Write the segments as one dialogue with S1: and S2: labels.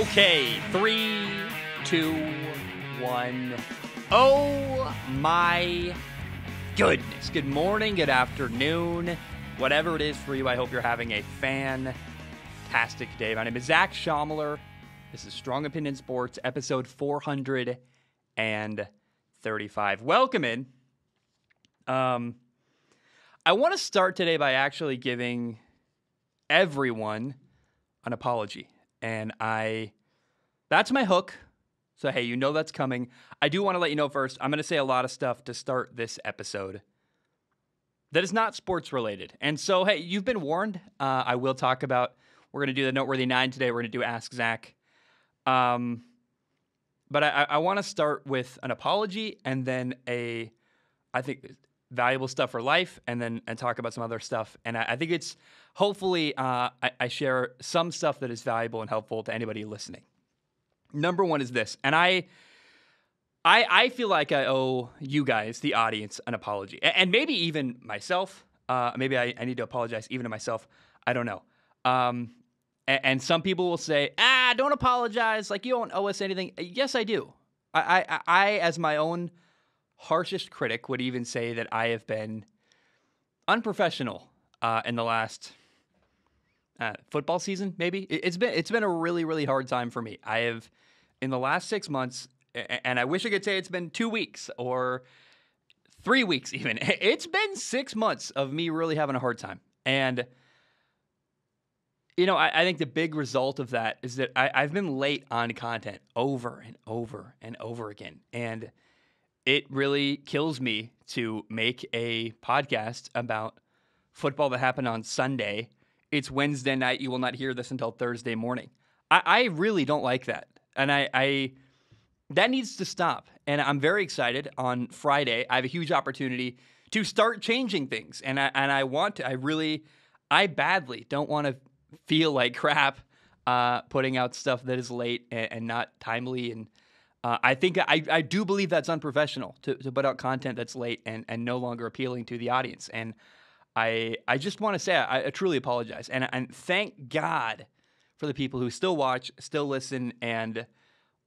S1: Okay, three, two, one. Oh my goodness. Good morning, good afternoon, whatever it is for you. I hope you're having a fantastic day. My name is Zac Shomler. This is Strong Opinion Sports, episode 435. Welcome in. Um, I want to start today by actually giving everyone an apology. And I, that's my hook. So, hey, you know that's coming. I do want to let you know first, I'm going to say a lot of stuff to start this episode that is not sports related. And so, hey, you've been warned. Uh, I will talk about, we're going to do the Noteworthy Nine today. We're going to do Ask Zac. Um, but I, I want to start with an apology and then a, I think, valuable stuff for life and then and talk about some other stuff. And I, I think it's hopefully uh, I, I share some stuff that is valuable and helpful to anybody listening. Number one is this, and I. I, I feel like I owe you guys, the audience, an apology. And, and maybe even myself. Uh, maybe I, I, need to apologize even to myself. I don't know. Um, and, and, some people will say, ah, don't apologize. Like you don't owe us anything. Yes, I do. I, I, I as my own harshest critic would even say that I have been unprofessional uh, in the last uh, football season. Maybe it's been it's been a really really hard time for me. I have in the last six months, and I wish I could say it's been two weeks or three weeks even. It's been six months of me really having a hard time, and you know I, I think the big result of that is that I, I've been late on content over and over and over again, and it really kills me to make a podcast about football that happened on Sunday. It's Wednesday night. You will not hear this until Thursday morning. I, I really don't like that. And I, I that needs to stop. And I'm very excited on Friday. I have a huge opportunity to start changing things. And I and I want to, I really I badly don't want to feel like crap uh, putting out stuff that is late and, and not timely and uh, I think I, I do believe that's unprofessional to, to put out content that's late and, and no longer appealing to the audience. And I I just want to say I, I, truly apologize and and thank God for the people who still watch, still listen, and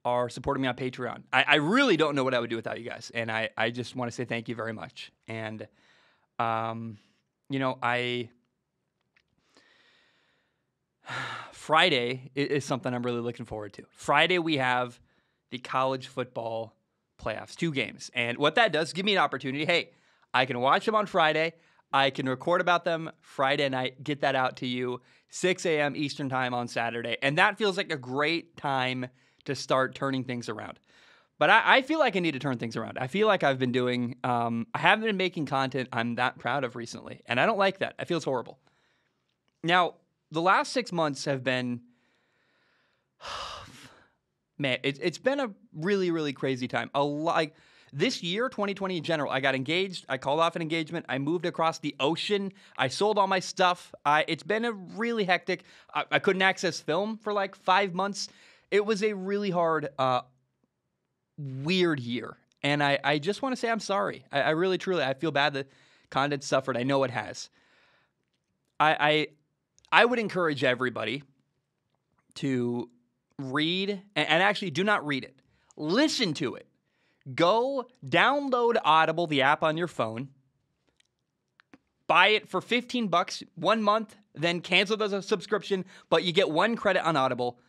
S1: are supporting me on Patreon. I, I really don't know what I would do without you guys, and I I just want to say thank you very much. And um, you know I. Friday is something I'm really looking forward to. Friday we have the college football playoffs, two games. And what that does, give me an opportunity. Hey, I can watch them on Friday. I can record about them Friday night, get that out to you 6 a.m. Eastern time on Saturday. And that feels like a great time to start turning things around. But I, I feel like I need to turn things around. I feel like I've been doing, um, I haven't been making content I'm that proud of recently. And I don't like that. It feels horrible. Now, the last six months have been man, it, it's been a really, really crazy time. A like this year, 2020 in general, I got engaged. I called off an engagement. I moved across the ocean. I sold all my stuff. I, it's been a really hectic. I, I, couldn't access film for like five months. It was a really hard, uh, weird year. And I, I just want to say I'm sorry. I, I really, truly, I feel bad that content suffered. I know it has. I, I, I would encourage everybody to read, and actually do not read it, listen to it. Go download Audible, the app on your phone, buy it for 15 bucks one month, then cancel the subscription, but you get one credit on Audible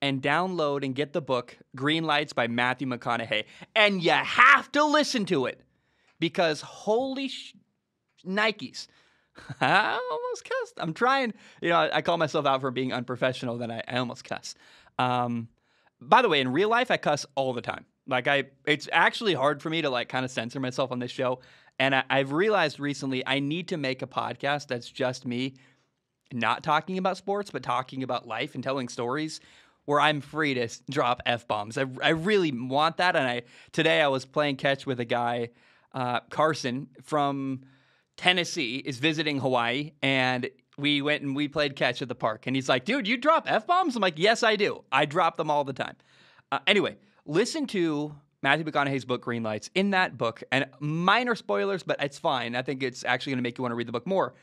S1: and download and get the book Green Lights by Matthew McConaughey. And you have to listen to it because holy sh- Nikes. I almost cussed. I'm trying, you know, I call myself out for being unprofessional, then I, I almost cuss. Um, by the way, in real life, I cuss all the time. Like I, it's actually hard for me to like kind of censor myself on this show. And I, I've realized recently I need to make a podcast that's just me, not talking about sports, but talking about life and telling stories where I'm free to drop f bombs. I, I really want that. And I today I was playing catch with a guy, uh, Carson from Tennessee, is visiting Hawaii, and we went and we played catch at the park. And he's like, dude, you drop F bombs? I'm like, yes, I do. I drop them all the time. Uh, anyway, listen to Matthew McConaughey's book, Green Lights. In that book, and minor spoilers, but it's fine. I think it's actually going to make you want to read the book more.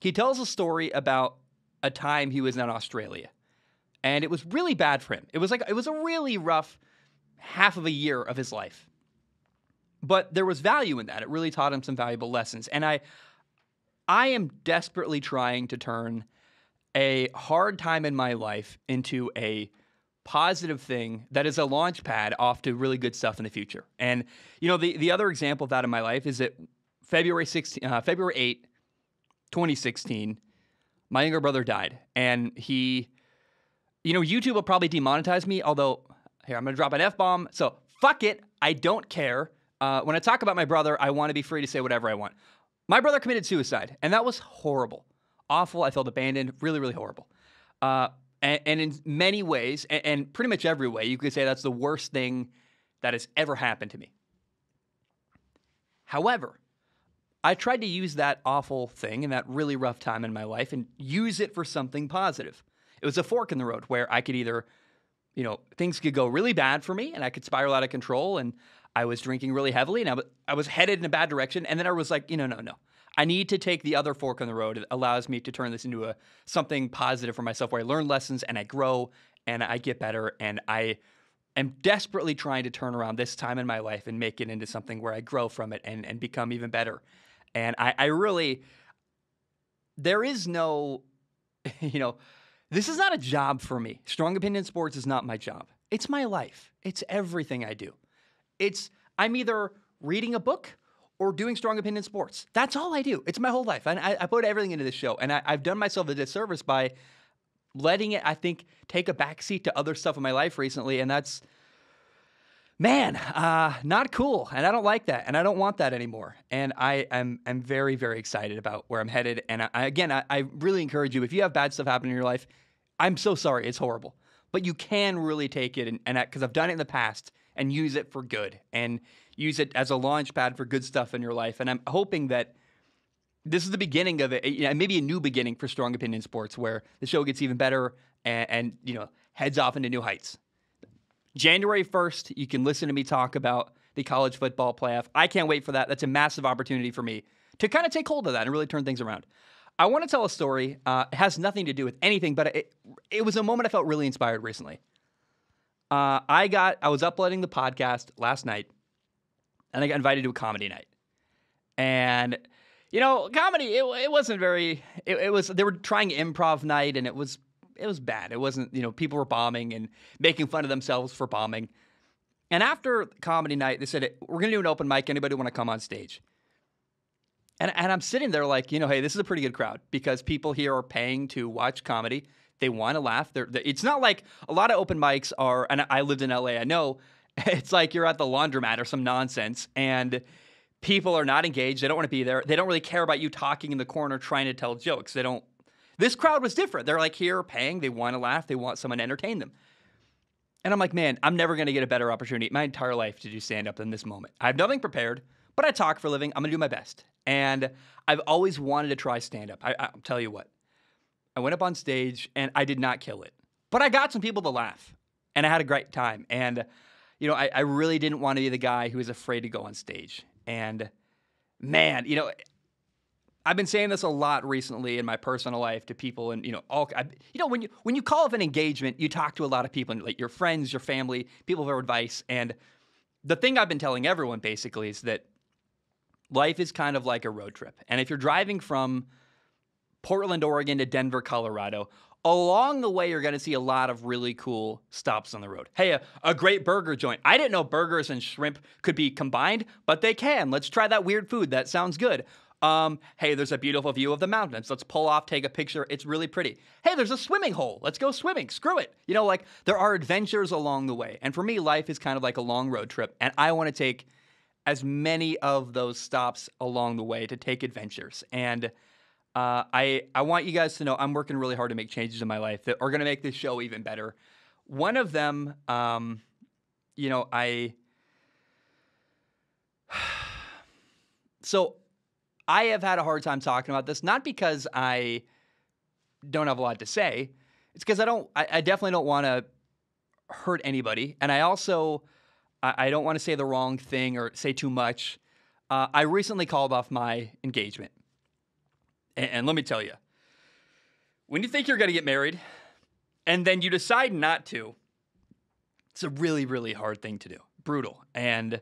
S1: He tells a story about a time he was in Australia. and it was really bad for him. It was like it was a really rough half of a year of his life. But there was value in that. It really taught him some valuable lessons. And I I am desperately trying to turn a hard time in my life into a positive thing that is a launch pad off to really good stuff in the future. And you know, the the other example of that in my life is that February 16 uh, February 8 2016 my younger brother died and he you know, YouTube will probably demonetize me, although here I'm going to drop an F bomb. So, fuck it. I don't care. Uh, when I talk about my brother, I want to be free to say whatever I want. My brother committed suicide, and that was horrible. Awful. I felt abandoned. Really, really horrible. Uh, and, and, in many ways, and, and pretty much every way, you could say that's the worst thing that has ever happened to me. However, I tried to use that awful thing and that really rough time in my life and use it for something positive. It was a fork in the road where I could either, you know, things could go really bad for me and I could spiral out of control and I was drinking really heavily and I was, headed in a bad direction. And then I was like, you know, no, no. I need to take the other fork on the road. It allows me to turn this into a something positive for myself where I learn lessons and I grow and I get better and I am desperately trying to turn around this time in my life and make it into something where I grow from it and, and become even better. And I, I really, there is no, you know, this is not a job for me. Strong Opinion Sports is not my job. It's my life. It's everything I do. It's I'm either reading a book or doing strong opinion sports. That's all I do. It's my whole life. And I, I put everything into this show. And I, have done myself a disservice by letting it, I think, take a backseat to other stuff in my life recently. And that's, man, uh, not cool. And I don't like that. And I don't want that anymore. And I am I'm very, very excited about where I'm headed. And I, again, I, I really encourage you if you have bad stuff happen in your life, I'm so sorry. It's horrible. But you can really take it, and because I've done it in the past, and use it for good and use it as a launch pad for good stuff in your life. And I'm hoping that this is the beginning of it, you know, maybe a new beginning for Strong Opinion Sports, where the show gets even better and, and you know heads off into new heights. January 1st, you can listen to me talk about the college football playoff. I can't wait for that. That's a massive opportunity for me to kind of take hold of that and really turn things around. I want to tell a story. Uh, it has nothing to do with anything, but it, it was a moment I felt really inspired recently. Uh, I got I was uploading the podcast last night, and I got invited to a comedy night, and you know, comedy it, it wasn't very. It, it was they were trying improv night, and it was it was bad. It wasn't you know people were bombing and making fun of themselves for bombing. And after comedy night, they said we're gonna do an open mic. Anybody want to come on stage? And, and I'm sitting there like, you know, hey, this is a pretty good crowd because people here are paying to watch comedy. They want to laugh. They're, they're, it's not like a lot of open mics are, and I lived in LA, I know, it's like you're at the laundromat or some nonsense and people are not engaged. They don't want to be there. They don't really care about you talking in the corner trying to tell jokes. They don't. This crowd was different. They're like here paying. They want to laugh. They want someone to entertain them. And I'm like, man, I'm never going to get a better opportunity my entire life to do stand up than this moment. I have nothing prepared, but I talk for a living. I'm going to do my best. And I've always wanted to try stand up. I, I'll tell you what, I went up on stage and I did not kill it, but I got some people to laugh and I had a great time. And, you know, I, I really didn't want to be the guy who was afraid to go on stage. And man, you know, I've been saying this a lot recently in my personal life to people, and you know, all I, you know, when you when you call up an engagement, you talk to a lot of people, like your friends, your family, people for advice. And the thing I've been telling everyone basically is that life is kind of like a road trip, and if you're driving from Portland, Oregon to Denver, Colorado. Along the way, you're going to see a lot of really cool stops on the road. Hey, a, a, great burger joint. I didn't know burgers and shrimp could be combined, but they can. Let's try that weird food. That sounds good. Um, hey, there's a beautiful view of the mountains. Let's pull off, take a picture. It's really pretty. Hey, there's a swimming hole. Let's go swimming. Screw it. You know, like there are adventures along the way. And for me, life is kind of like a long road trip. And I want to take as many of those stops along the way to take adventures. And uh, I I want you guys to know I'm working really hard to make changes in my life that are going to make this show even better. One of them, um, you know, I so I have had a hard time talking about this, not because I don't have a lot to say. It's because I don't. I, I definitely don't want to hurt anybody, and I also I, I don't want to say the wrong thing or say too much. Uh, I recently called off my engagement. And, and let me tell you, when you think you're going to get married, and then you decide not to, it's a really, really hard thing to do. Brutal. And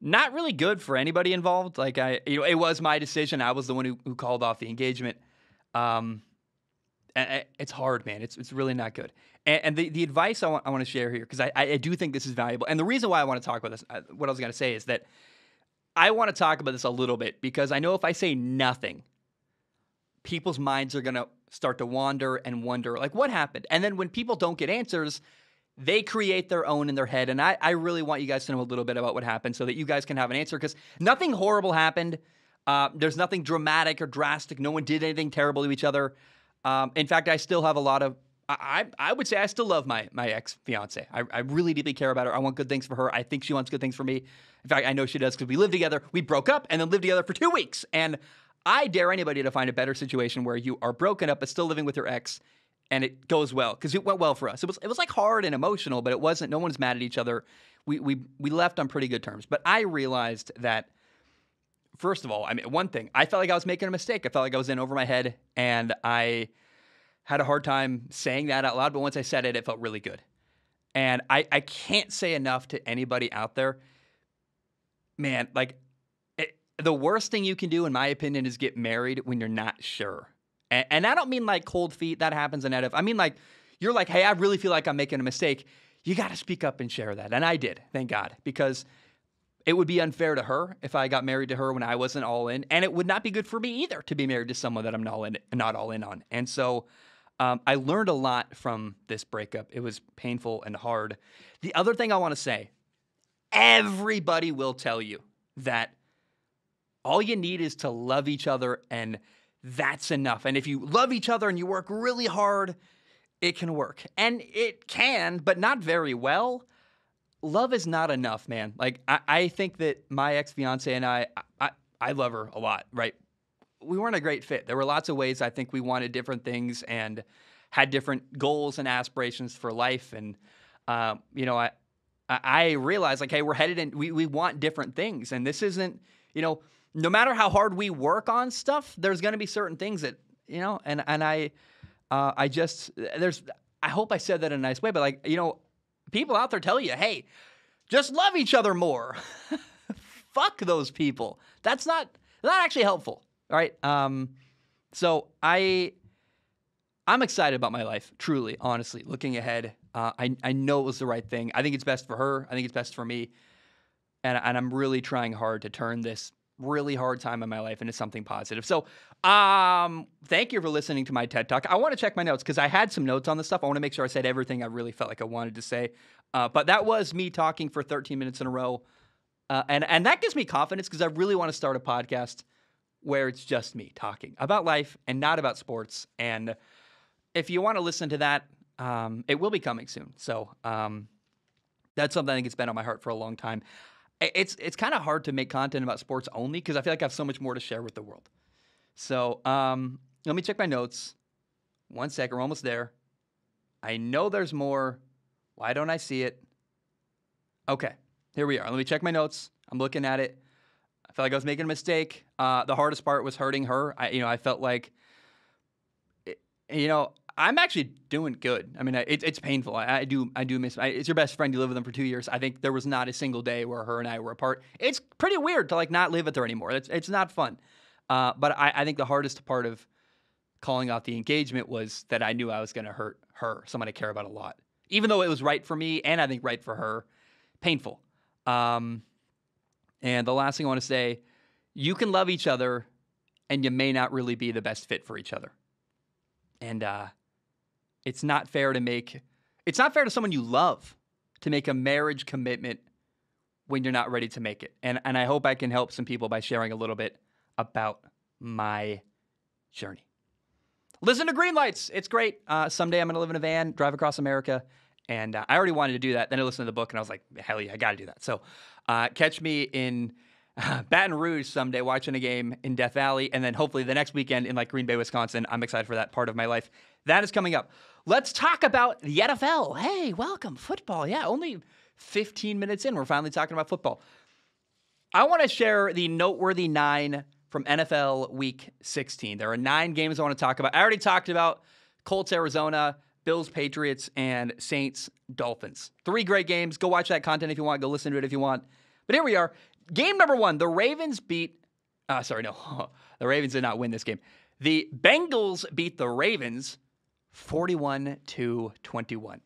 S1: not really good for anybody involved. Like I, you know, it was my decision. I was the one who, who called off the engagement. Um, it's hard, man. It's it's really not good. And, and the, the advice I want, I want to share here because I, I do think this is valuable. And the reason why I want to talk about this, uh, what I was going to say is that I want to talk about this a little bit because I know if I say nothing, people's minds are going to start to wander and wonder, like, what happened? And then when people don't get answers, they create their own in their head. And I, I really want you guys to know a little bit about what happened so that you guys can have an answer because nothing horrible happened. Uh, there's nothing dramatic or drastic. No one did anything terrible to each other. Um, in fact, I still have a lot of. I, I would say I still love my my ex fiance. I, I really deeply care about her. I want good things for her. I think she wants good things for me. In fact, I know she does because we live together. We broke up and then lived together for two weeks. And I dare anybody to find a better situation where you are broken up but still living with your ex and it goes well because it went well for us. It was it was like hard and emotional, but it wasn't. No one's mad at each other. We we we left on pretty good terms. But I realized that first of all, I mean, one thing, I felt like I was making a mistake. I felt like I was in over my head, and I had a hard time saying that out loud. But once I said it, it felt really good. And I, I can't say enough to anybody out there, man, like the worst thing you can do, in my opinion, is get married when you're not sure. And, and I don't mean like cold feet, that happens in edit. I mean like, you're like, hey, I really feel like I'm making a mistake. You got to speak up and share that. And I did, thank God, because it would be unfair to her if I got married to her when I wasn't all in, and it would not be good for me either to be married to someone that I'm not all in, not all in on. And so, um, I learned a lot from this breakup. It was painful and hard. The other thing I want to say, everybody will tell you that all you need is to love each other, and that's enough. And if you love each other and you work really hard, it can work, and it can, but not very well love is not enough, man. Like I, I think that my ex fiance and I, I, I love her a lot, right? We weren't a great fit. There were lots of ways I think we wanted different things and had different goals and aspirations for life. And um, you know, I, I realized like, hey, we're headed in. We we want different things, and this isn't, you know, no matter how hard we work on stuff, there's going to be certain things that you know, and and I, uh, I just there's. I hope I said that in a nice way, but like you know, people out there tell you, hey, just love each other more. Fuck those people. That's not not actually helpful. Right. Um, so I I'm excited about my life, truly, honestly, looking ahead. Uh, I, I know it was the right thing. I think it's best for her. I think it's best for me. And, and I'm really trying hard to turn this really hard time in my life into something positive. So, um, thank you for listening to my TED Talk. I want to check my notes because I had some notes on this stuff. I want to make sure I said everything I really felt like I wanted to say. Uh, but that was me talking for 13 minutes in a row, uh, and and that gives me confidence because I really want to start a podcast where it's just me talking about life and not about sports. And if you want to listen to that, um, it will be coming soon. So um, that's something I think it's been on my heart for a long time it's it's kind of hard to make content about sports only because I feel like I have so much more to share with the world. So um, let me check my notes. One second, we're almost there. I know there's more. Why don't I see it? Okay, here we are. Let me check my notes. I'm looking at it. I felt like I was making a mistake. Uh, the hardest part was hurting her. I, you know, I felt like, it, you know, I'm actually doing good. I mean, it, it's painful. I, I, do, I do miss. I, it's your best friend. You live with them for two years. I think there was not a single day where her and I were apart. It's pretty weird to like not live with her anymore. It's, it's not fun. Uh, but I, I think the hardest part of calling off the engagement was that I knew I was going to hurt her, someone I care about a lot, even though it was right for me and I think right for her. Painful. Um, and the last thing I want to say, you can love each other, and you may not really be the best fit for each other. And uh, it's not fair to make it's not fair to someone you love to make a marriage commitment when you're not ready to make it. And and I hope I can help some people by sharing a little bit about my journey. Listen to Green Lights. It's great. Uh, someday I'm going to live in a van, drive across America. And uh, I already wanted to do that. Then I listened to the book and I was like, hell yeah, I got to do that. So uh, catch me in uh, Baton Rouge someday watching a game in Death Valley. And then hopefully the next weekend in like Green Bay, Wisconsin. I'm excited for that part of my life. That is coming up. Let's talk about the NFL. Hey, welcome. Football. Yeah, only 15 minutes in, we're finally talking about football. I want to share the noteworthy nine from NFL Week 16. There are nine games I want to talk about. I already talked about Colts, Arizona. Bills, Patriots, and Saints, Dolphins. Three great games. Go watch that content if you want. Go listen to it if you want. But here we are. Game number one. The Ravens beat. Uh, sorry, no. the Ravens did not win this game. The Bengals beat the Ravens 41 to 21.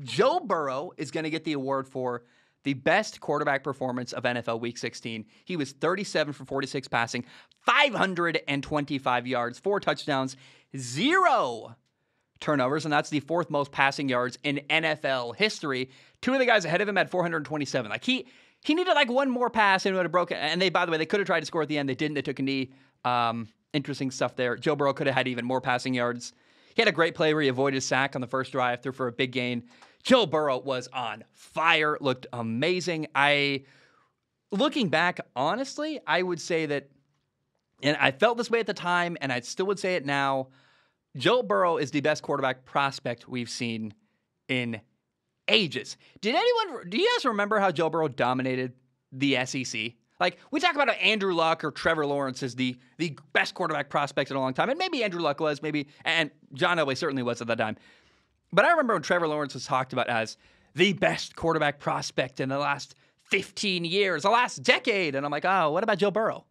S1: Joe Burrow is going to get the award for the best quarterback performance of NFL Week 16. He was 37 for 46 passing, 525 yards, four touchdowns, zero turnovers, and that's the fourth most passing yards in NFL history. Two of the guys ahead of him had 427. Like he he needed like one more pass and would have broken. And they, by the way, they could have tried to score at the end. They didn't. They took a knee. Um, interesting stuff there. Joe Burrow could have had even more passing yards. He had a great play where he avoided a sack on the first drive, threw for a big gain. Joe Burrow was on fire, looked amazing. I, looking back, honestly, I would say that, and I felt this way at the time, and I still would say it now. Joe Burrow is the best quarterback prospect we've seen in ages. Did anyone, do you guys remember how Joe Burrow dominated the SEC? Like we talk about Andrew Luck or Trevor Lawrence as the the best quarterback prospects in a long time, and maybe Andrew Luck was, maybe, and John Elway certainly was at that time. But I remember when Trevor Lawrence was talked about as the best quarterback prospect in the last 15 years, the last decade, and I'm like, oh, what about Joe Burrow?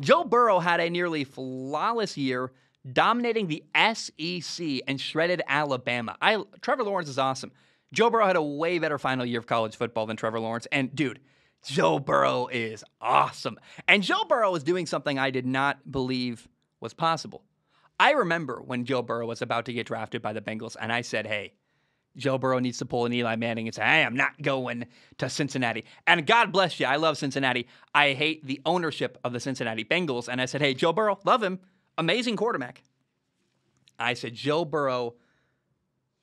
S1: Joe Burrow had a nearly flawless year, dominating the SEC and shredded Alabama. I Trevor Lawrence is awesome. Joe Burrow had a way better final year of college football than Trevor Lawrence, and dude Joe Burrow is awesome. And Joe Burrow is doing something I did not believe was possible. I remember when Joe Burrow was about to get drafted by the Bengals, and I said, hey, Joe Burrow needs to pull an Eli Manning and say, I'm not going to Cincinnati. And God bless you. I love Cincinnati. I hate the ownership of the Cincinnati Bengals. And I said, hey, Joe Burrow, love him. Amazing quarterback. I said, Joe Burrow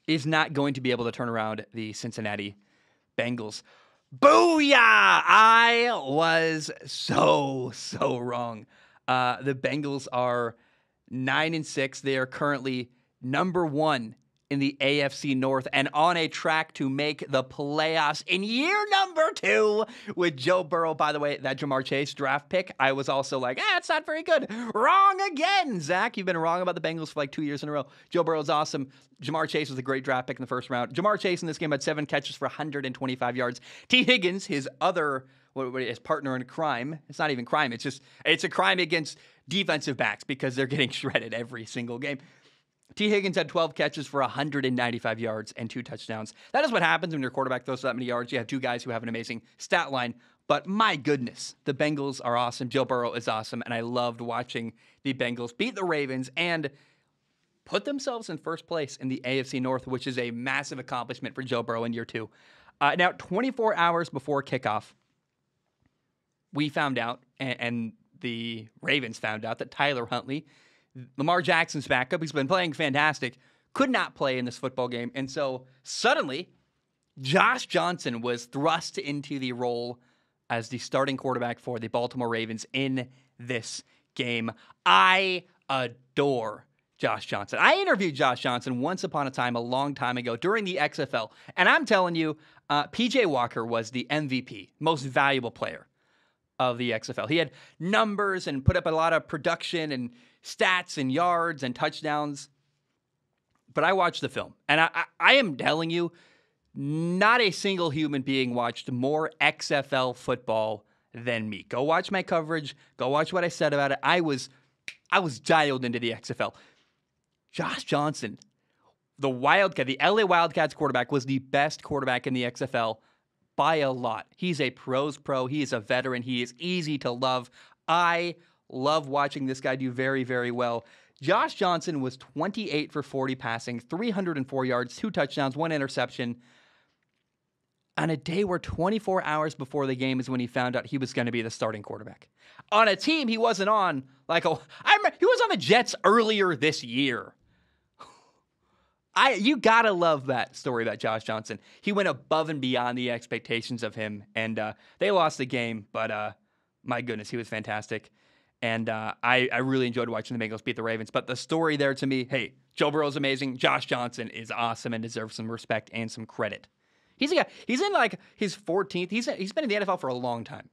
S1: is not going to be able to turn around the Cincinnati Bengals. Booyah! I was so, so wrong. Uh, the Bengals are nine and six. They are currently number one in the AFC North and on a track to make the playoffs in year number two with Joe Burrow. By the way, that Ja'Marr Chase draft pick, I was also like, ah, it's not very good. Wrong again, Zac. You've been wrong about the Bengals for like two years in a row. Joe Burrow's awesome. Ja'Marr Chase was a great draft pick in the first round. Ja'Marr Chase in this game had seven catches for 125 yards. Tee Higgins, his other his partner in crime. It's not even crime. It's just it's a crime against defensive backs because they're getting shredded every single game. Tee Higgins had 12 catches for 195 yards and two touchdowns. That is what happens when your quarterback throws that many yards. You have two guys who have an amazing stat line. But my goodness, the Bengals are awesome. Joe Burrow is awesome. And I loved watching the Bengals beat the Ravens and put themselves in first place in the AFC North, which is a massive accomplishment for Joe Burrow in year two. Uh, now, 24 hours before kickoff, we found out, and, and the Ravens found out, that Tyler Huntley Lamar Jackson's backup, he's been playing fantastic, could not play in this football game. And so suddenly, Josh Johnson was thrust into the role as the starting quarterback for the Baltimore Ravens in this game. I adore Josh Johnson. I interviewed Josh Johnson once upon a time, a long time ago, during the XFL. And I'm telling you, uh, PJ Walker was the MVP, most valuable player of the XFL. He had numbers and put up a lot of production and stats and yards and touchdowns. But I watched the film, and I, I, I am telling you, not a single human being watched more XFL football than me. Go watch my coverage. Go watch what I said about it. I was, I was dialed into the XFL. Josh Johnson, the Wildcat, the LA Wildcats quarterback, was the best quarterback in the XFL by a lot. He's a pros pro. He is a veteran. He is easy to love. I Love watching this guy do very, very well. Josh Johnson was 28 for 40 passing, 304 yards, two touchdowns, one interception. On a day where 24 hours before the game is when he found out he was going to be the starting quarterback. On a team he wasn't on, like a, I remember, he was on the Jets earlier this year. I you gotta love that story about Josh Johnson. He went above and beyond the expectations of him, and uh, they lost the game. But uh, my goodness, he was fantastic. And uh, I, I really enjoyed watching the Bengals beat the Ravens. But the story there to me, hey, Joe Burrow's amazing. Josh Johnson is awesome and deserves some respect and some credit. He's a guy, he's in like his 14th. He's he's been in the NFL for a long time.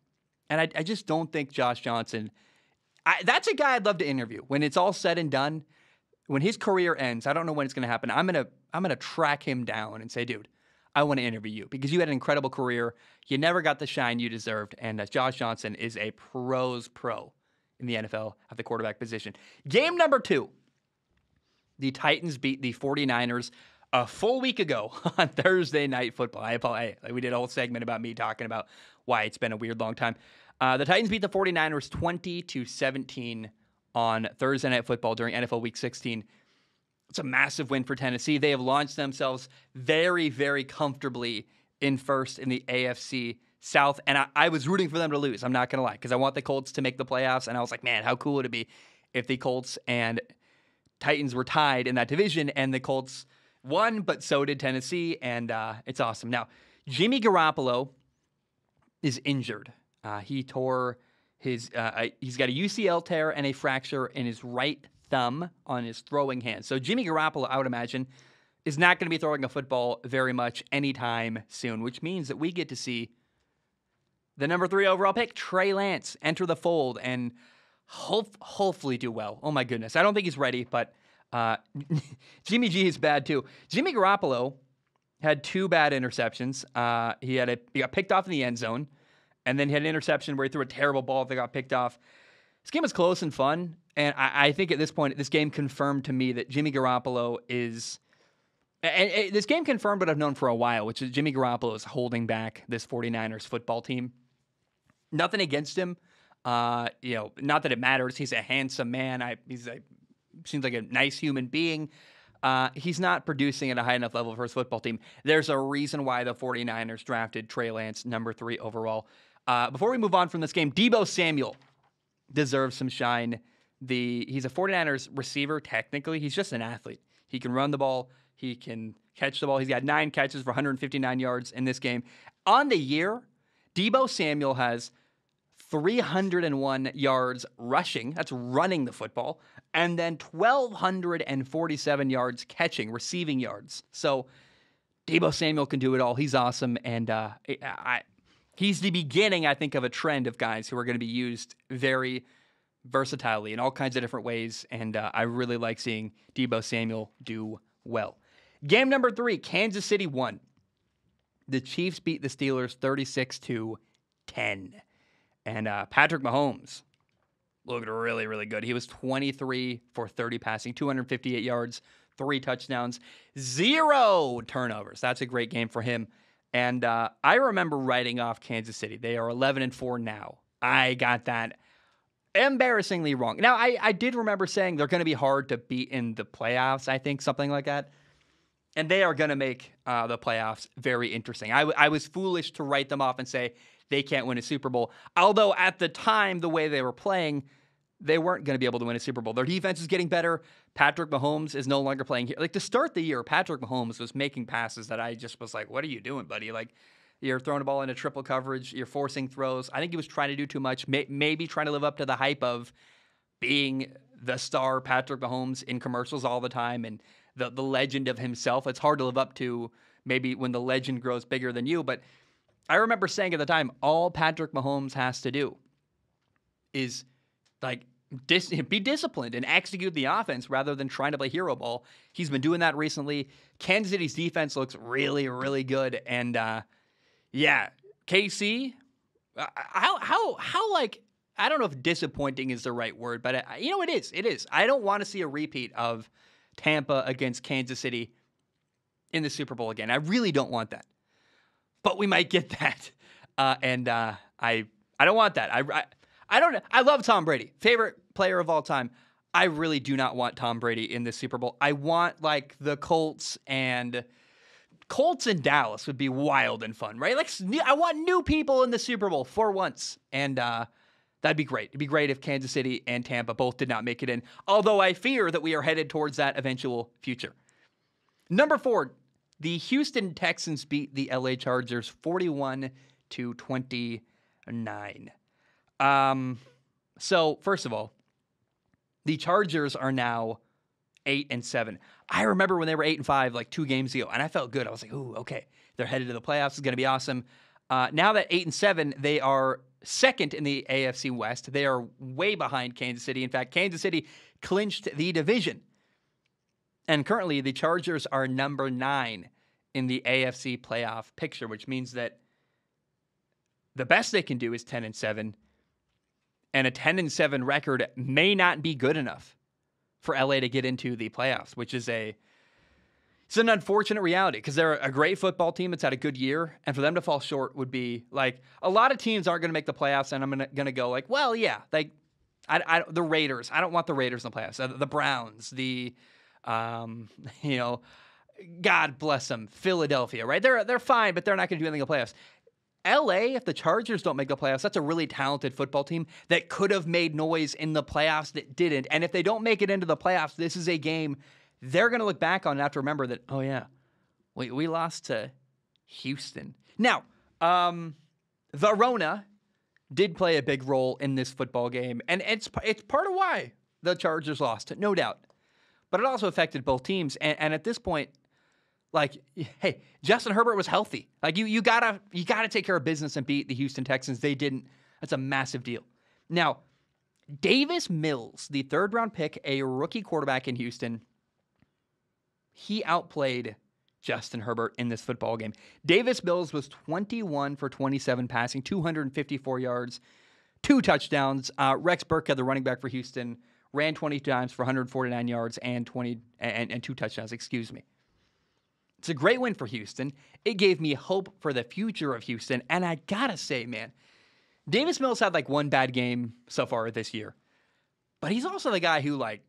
S1: And I, I just don't think Josh Johnson, I, that's a guy I'd love to interview. When it's all said and done, when his career ends, I don't know when it's going to happen. I'm going to I'm going to track him down and say, dude, I want to interview you because you had an incredible career. You never got the shine you deserved. And uh, Josh Johnson is a pros pro in the NFL at the quarterback position. Game number two the Titans beat the 49ers a full week ago on Thursday Night Football. I, I, we did a whole segment about me talking about why it's been a weird long time. Uh, the Titans beat the 49ers 20 to 17 on Thursday Night Football during NFL Week 16. It's a massive win for Tennessee. They have launched themselves very, very comfortably in first in the AFC South. And I, I was rooting for them to lose. I'm not going to lie, because I want the Colts to make the playoffs. And I was like, man, how cool would it be if the Colts and Titans were tied in that division and the Colts won, but so did Tennessee. And uh, it's awesome. Now, Jimmy Garoppolo is injured. Uh, he tore his, uh, he's got a UCL tear and a fracture in his right thumb on his throwing hand. So Jimmy Garoppolo, I would imagine, is not going to be throwing a football very much anytime soon, which means that we get to see the number three overall pick, Trey Lance, enter the fold and hope, hopefully do well. Oh my goodness. I don't think he's ready, but uh, Jimmy G is bad too. Jimmy Garoppolo had two bad interceptions. Uh, he had a he got picked off in the end zone, and then he had an interception where he threw a terrible ball that got picked off. This game was close and fun, and I, I think at this point, this game confirmed to me that Jimmy Garoppolo is. And, this game confirmed what I've known for a while, which is Jimmy Garoppolo is holding back this 49ers football team. Nothing against him. Uh, you know, not that it matters. He's a handsome man. I, he's a, seems like a nice human being. Uh, he's not producing at a high enough level for his football team. There's a reason why the 49ers drafted Trey Lance number three overall. Uh, before we move on from this game, Deebo Samuel deserves some shine. The he's a 49ers receiver technically. He's just an athlete. He can run the ball, he can catch the ball. He's got 9 catches for 159 yards in this game. On the year, Deebo Samuel has 301 yards rushing, that's running the football, and then 1,247 yards catching, receiving yards. So Deebo Samuel can do it all. He's awesome. And uh, I, he's the beginning, I think, of a trend of guys who are going to be used very versatilely in all kinds of different ways. And uh, I really like seeing Deebo Samuel do well. Game number three Kansas City won. The Chiefs beat the Steelers 36 to 10. And uh, Patrick Mahomes looked really, really good. He was 23 for 30 passing, 258 yards, three touchdowns, zero turnovers. That's a great game for him. And uh, I remember writing off Kansas City. They are 11 and 4 now. I got that embarrassingly wrong. Now, I, I did remember saying they're going to be hard to beat in the playoffs, I think, something like that. And they are going to make uh, the playoffs very interesting. I, I was foolish to write them off and say, they can't win a Super Bowl. Although at the time, the way they were playing, they weren't going to be able to win a Super Bowl. Their defense is getting better. Patrick Mahomes is no longer playing here. Like to start the year, Patrick Mahomes was making passes that I just was like, what are you doing, buddy? Like, you're throwing a ball into triple coverage. You're forcing throws. I think he was trying to do too much. May- maybe trying to live up to the hype of being the star Patrick Mahomes in commercials all the time and the the legend of himself. It's hard to live up to maybe when the legend grows bigger than you, but I remember saying at the time, all Patrick Mahomes has to do is like dis- be disciplined and execute the offense rather than trying to play hero ball. He's been doing that recently. Kansas City's defense looks really, really good, and uh, yeah, KC. Uh, how how how like I don't know if disappointing is the right word, but uh, you know it is. It is. I don't want to see a repeat of Tampa against Kansas City in the Super Bowl again. I really don't want that but we might get that. Uh, and uh, I I don't want that. I, I I don't. I love Tom Brady, favorite player of all time. I really do not want Tom Brady in the Super Bowl. I want like the Colts and Colts and Dallas would be wild and fun, right? Like I want new people in the Super Bowl for once, and uh, that'd be great. It'd be great if Kansas City and Tampa both did not make it in. Although I fear that we are headed towards that eventual future. Number four, the Houston Texans beat the LA Chargers 41 to 29. Um, so, first of all, the Chargers are now 8 and 7. I remember when they were 8 and 5 like 2 games ago and I felt good. I was like, "Ooh, okay. They're headed to the playoffs. It's going to be awesome." Uh, now that 8 and 7, they are second in the AFC West. They are way behind Kansas City. In fact, Kansas City clinched the division And currently, the Chargers are number nine in the AFC playoff picture, which means that the best they can do is 10 and 7. And a 10 and 7 record may not be good enough for LA to get into the playoffs, which is a it's an unfortunate reality because they're a great football team. It's had a good year, and for them to fall short would be like a lot of teams aren't going to make the playoffs. And I'm going to go like, well, yeah, like I, I, the Raiders. I don't want the Raiders in the playoffs. Uh, the Browns, the um, you know, God bless them, Philadelphia. Right? They're they're fine, but they're not going to do anything in the playoffs. LA, if the Chargers don't make the playoffs, that's a really talented football team that could have made noise in the playoffs that didn't. And if they don't make it into the playoffs, this is a game they're going to look back on and have to remember that, oh, yeah, we, we lost to Houston. Now, um, the Rona did play a big role in this football game, and it's, it's part of why the Chargers lost, no doubt. But it also affected both teams. And, and at this point, like, hey, Justin Herbert was healthy. Like you, you gotta, you gotta take care of business and beat the Houston Texans. They didn't. That's a massive deal. Now, Davis Mills, the third round pick, a rookie quarterback in Houston, he outplayed Justin Herbert in this football game. Davis Mills was 21 for 27 passing, 254 yards, two touchdowns. Uh, Rex Burkhead, the running back for Houston, ran 20 times for 149 yards and 20 and, and two touchdowns. Excuse me. It's a great win for Houston. It gave me hope for the future of Houston, and I gotta say, man, Davis Mills had like one bad game so far this year, but he's also the guy who like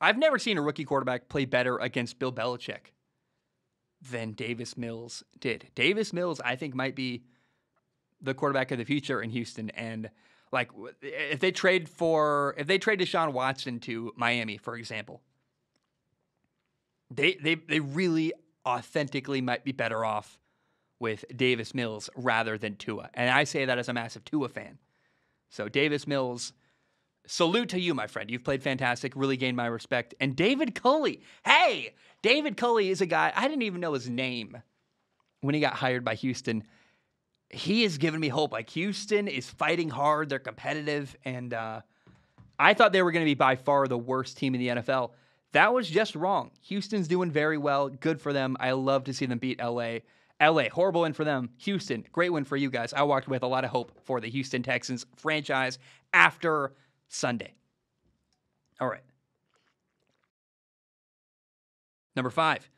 S1: I've never seen a rookie quarterback play better against Bill Belichick than Davis Mills did. Davis Mills, I think, might be the quarterback of the future in Houston. And like, if they trade for, if they trade Deshaun Watson to Miami, for example, they they they really authentically might be better off with Davis Mills rather than Tua. And I say that as a massive Tua fan. So Davis Mills salute to you, my friend. You've played fantastic, really gained my respect. And David Culley. Hey, David Culley is a guy, I didn't even know his name when he got hired by Houston. He has given me hope. Like, Houston is fighting hard, they're competitive. And uh, I thought they were going to be by far the worst team in the NFL. That was just wrong. Houston's doing very well. Good for them. I love to see them beat LA. LA, horrible win for them. Houston, great win for you guys. I walked with a lot of hope for the Houston Texans franchise after Sunday. All right. Number five.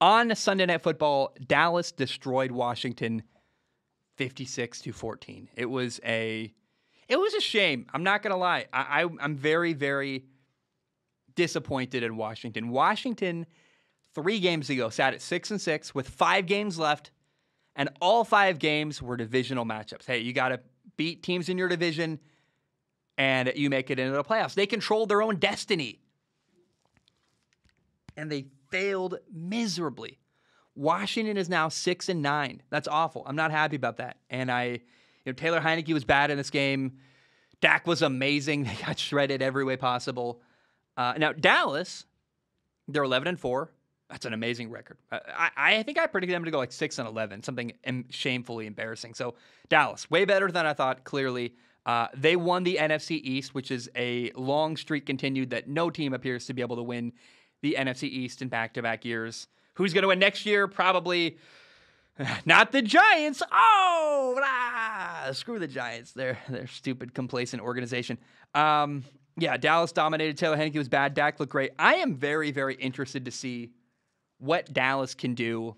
S1: On Sunday Night Football, Dallas destroyed Washington 56 to 14. It was a it was a shame. I'm not gonna lie. I, I I'm very, very disappointed in Washington. Washington three games ago sat at six and six with five games left, and all five games were divisional matchups. Hey, you gotta beat teams in your division and you make it into the playoffs. They control their own destiny. And they failed miserably. Washington is now six and nine. That's awful. I'm not happy about that. And I, you know, Taylor Heinicke was bad in this game. Dak was amazing. They got shredded every way possible. Uh, now Dallas, they're 11 and four. That's an amazing record. I, I think I predicted them to go like six and 11, something shamefully embarrassing. So Dallas, way better than I thought. Clearly, uh, they won the NFC East, which is a long streak continued that no team appears to be able to win the NFC East in back to back years. Who's going to win next year? Probably not the Giants. Oh, blah, screw the Giants. They're, they're stupid, complacent organization. Um, yeah, Dallas dominated. Taylor Heinicke was bad. Dak looked great. I am very, very interested to see what Dallas can do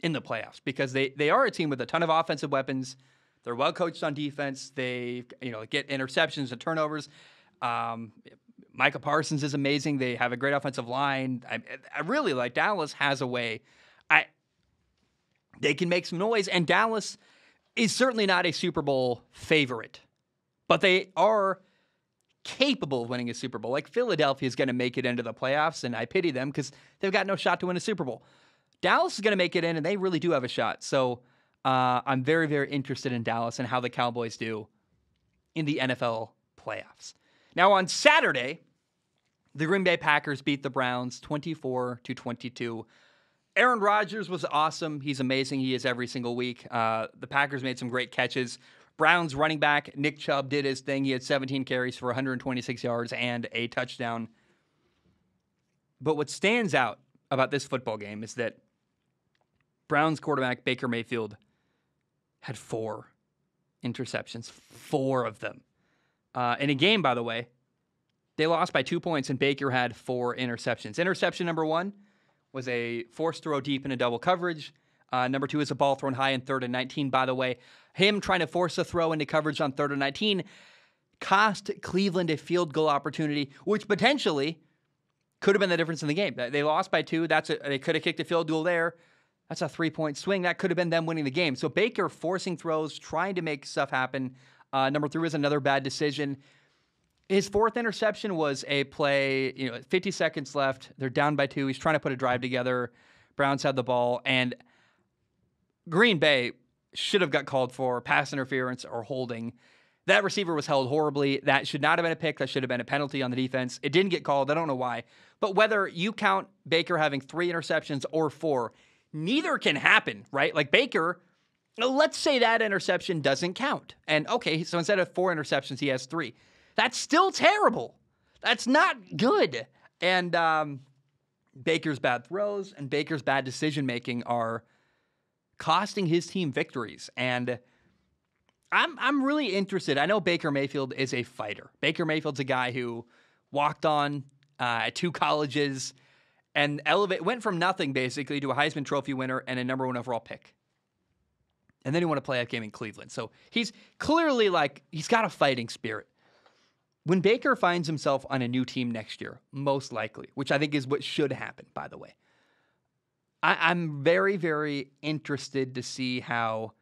S1: in the playoffs because they, they are a team with a ton of offensive weapons. They're well coached on defense. They you know get interceptions and turnovers. Um, Micah Parsons is amazing. They have a great offensive line. I, I really like Dallas has a way. I they can make some noise, and Dallas is certainly not a Super Bowl favorite, but they are capable of winning a Super Bowl. Like Philadelphia is going to make it into the playoffs, and I pity them because they've got no shot to win a Super Bowl. Dallas is going to make it in, and they really do have a shot. So uh, I'm very, very interested in Dallas and how the Cowboys do in the NFL playoffs. Now, on Saturday, the Green Bay Packers beat the Browns 24 to 22. Aaron Rodgers was awesome. He's amazing. He is every single week. Uh, the Packers made some great catches. Browns running back Nick Chubb did his thing. He had 17 carries for 126 yards and a touchdown. But what stands out about this football game is that Browns quarterback Baker Mayfield had four interceptions, four of them. Uh, in a game, by the way, they lost by two points, and Baker had four interceptions. Interception number one was a forced throw deep in a double coverage. Uh, number two is a ball thrown high in third and 19. By the way, him trying to force a throw into coverage on third and 19 cost Cleveland a field goal opportunity, which potentially could have been the difference in the game. They lost by two. That's a, they could have kicked a field goal there. That's a three point swing. That could have been them winning the game. So Baker forcing throws, trying to make stuff happen. Uh, number three was another bad decision. His fourth interception was a play, you know, 50 seconds left. They're down by two. He's trying to put a drive together. Browns had the ball, and Green Bay should have got called for pass interference or holding. That receiver was held horribly. That should not have been a pick. That should have been a penalty on the defense. It didn't get called. I don't know why. But whether you count Baker having three interceptions or four, neither can happen, right? Like Baker, let's say that interception doesn't count. And okay, so instead of four interceptions, he has three. That's still terrible. That's not good. And um, Baker's bad throws and Baker's bad decision making are costing his team victories. And I'm I'm really interested. I know Baker Mayfield is a fighter. Baker Mayfield's a guy who walked on uh, two colleges and elevate went from nothing basically to a Heisman Trophy winner and a number one overall pick. And then he won a playoff game in Cleveland. So he's clearly like he's got a fighting spirit. When Baker finds himself on a new team next year, most likely, which I think is what should happen, by the way, I, am very, very interested to see how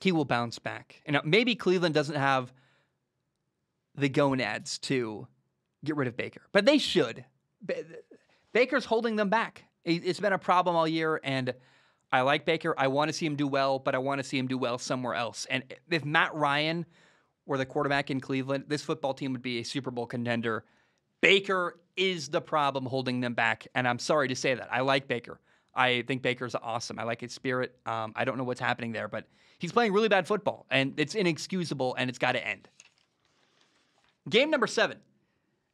S1: he will bounce back. And maybe Cleveland doesn't have the gonads to get rid of Baker, but they should. Baker's holding them back. It's been a problem all year, and I like Baker. I want to see him do well, but I want to see him do well somewhere else. And if Matt Ryan were the quarterback in Cleveland, this football team would be a Super Bowl contender. Baker is the problem holding them back, and I'm sorry to say that. I like Baker. I think Baker's awesome. I like his spirit. Um, I don't know what's happening there, but he's playing really bad football, and it's inexcusable, and it's got to end. Game number seven.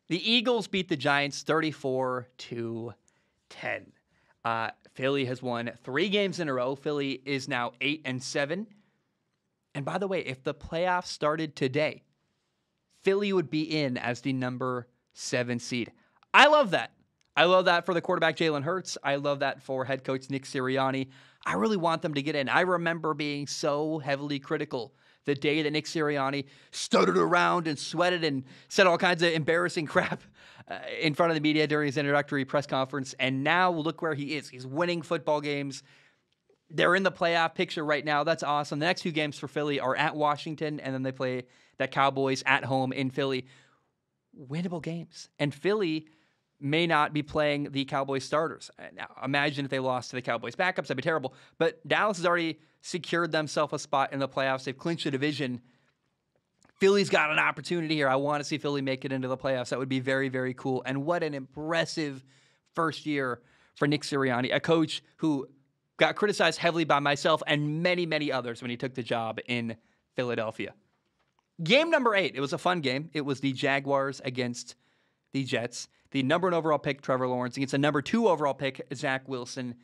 S1: The Eagles beat the Giants 34 to 10. Uh, Philly has won three games in a row. Philly is now eight and seven. And by the way, if the playoffs started today, Philly would be in as the number seven seed. I love that. I love that for the quarterback Jalen Hurts. I love that for head coach Nick Sirianni. I really want them to get in. I remember being so heavily critical the day that Nick Sirianni stuttered around and sweated and said all kinds of embarrassing crap uh, in front of the media during his introductory press conference. And now look where he is. He's winning football games. They're in the playoff picture right now. That's awesome. The next two games for Philly are at Washington, and then they play that Cowboys at home in Philly. Winnable games. And Philly may not be playing the Cowboys starters. Uh, now, imagine if they lost to the Cowboys backups. That'd be terrible. But Dallas has already secured themselves a spot in the playoffs. They've clinched the division. Philly's got an opportunity here. I want to see Philly make it into the playoffs. That would be very, very cool. And what an impressive first year for Nick Sirianni, a coach who got criticized heavily by myself and many, many others when he took the job in Philadelphia. Game number eight. It was a fun game. It was the Jaguars against the Jets. The number one overall pick, Trevor Lawrence, against the number two overall pick, Zach Wilson.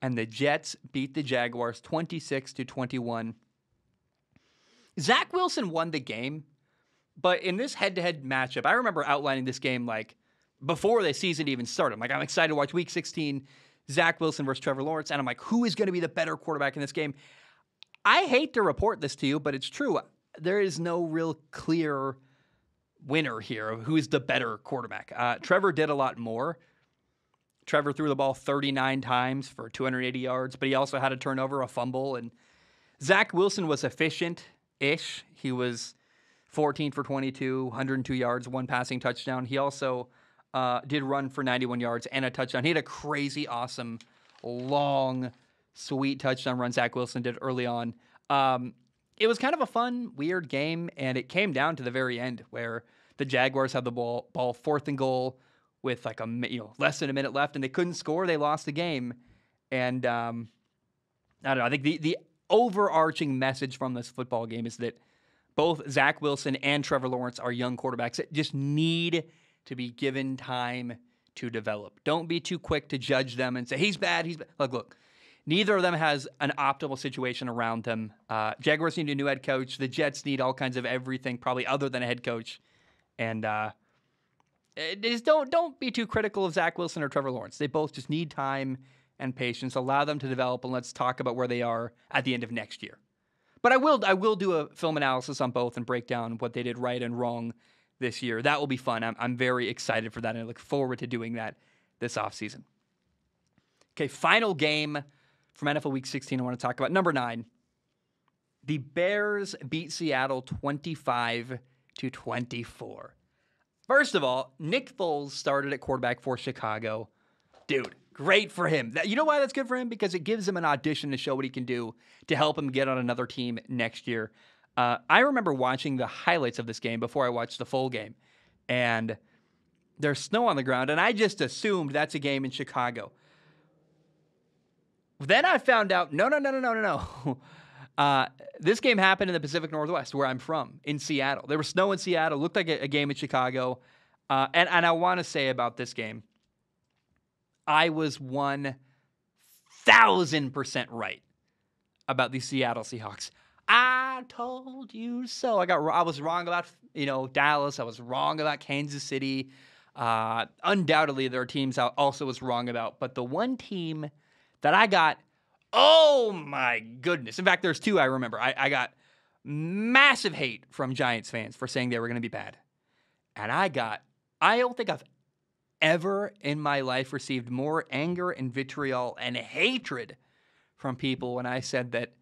S1: And the Jets beat the Jaguars 26 to 21. Zach Wilson won the game, but in this head to head matchup, I remember outlining this game like before the season even started. I'm like, I'm excited to watch week 16, Zach Wilson versus Trevor Lawrence. And I'm like, who is going to be the better quarterback in this game? I hate to report this to you, but it's true. There is no real clear winner here who is the better quarterback. Uh, Trevor did a lot more. Trevor threw the ball 39 times for 280 yards, but he also had a turnover, a fumble, and Zach Wilson was efficient ish. He was 14 for 22, 102 yards, one passing touchdown. He also uh, did run for 91 yards and a touchdown. He had a crazy, awesome, long, sweet touchdown run Zach Wilson did early on. Um, it was kind of a fun, weird game, and it came down to the very end where the Jaguars had the ball, ball fourth and goal with like a you know less than a minute left, and they couldn't score. They lost the game, and um, I don't know. I think the the overarching message from this football game is that both Zach Wilson and Trevor Lawrence are young quarterbacks that just need to be given time to develop. Don't be too quick to judge them and say he's bad. He's bad. look, look. Neither of them has an optimal situation around them. Uh, Jaguars need a new head coach. The Jets need all kinds of everything, probably other than a head coach. And uh, just don't don't be too critical of Zach Wilson or Trevor Lawrence. They both just need time and patience. Allow them to develop, and let's talk about where they are at the end of next year. But I will I will do a film analysis on both and break down what they did right and wrong this year. That will be fun. I'm, I'm very excited for that, and I look forward to doing that this offseason. Okay, final game from NFL Week 16 I want to talk about. Number nine, the Bears beat Seattle 25 to 24. First of all, Nick Foles started at quarterback for Chicago. Dude, great for him. You know why that's good for him? Because it gives him an audition to show what he can do to help him get on another team next year. Uh, I remember watching the highlights of this game before I watched the full game, and there's snow on the ground, and I just assumed that's a game in Chicago. Then I found out no, no, no, no, no, no, no. Uh, this game happened in the Pacific Northwest, where I'm from, in Seattle. There was snow in Seattle. Looked like a, a game in Chicago. Uh, and, and I want to say about this game, I was 1,000% right about the Seattle Seahawks. I told you so. I got I was wrong about you know Dallas. I was wrong about Kansas City. Uh, undoubtedly, there are teams I also was wrong about, but the one team that I got, oh my goodness. In fact, there's two I remember. I, I got massive hate from Giants fans for saying they were going to be bad. And I got, I don't think I've ever in my life received more anger and vitriol and hatred from people when I said that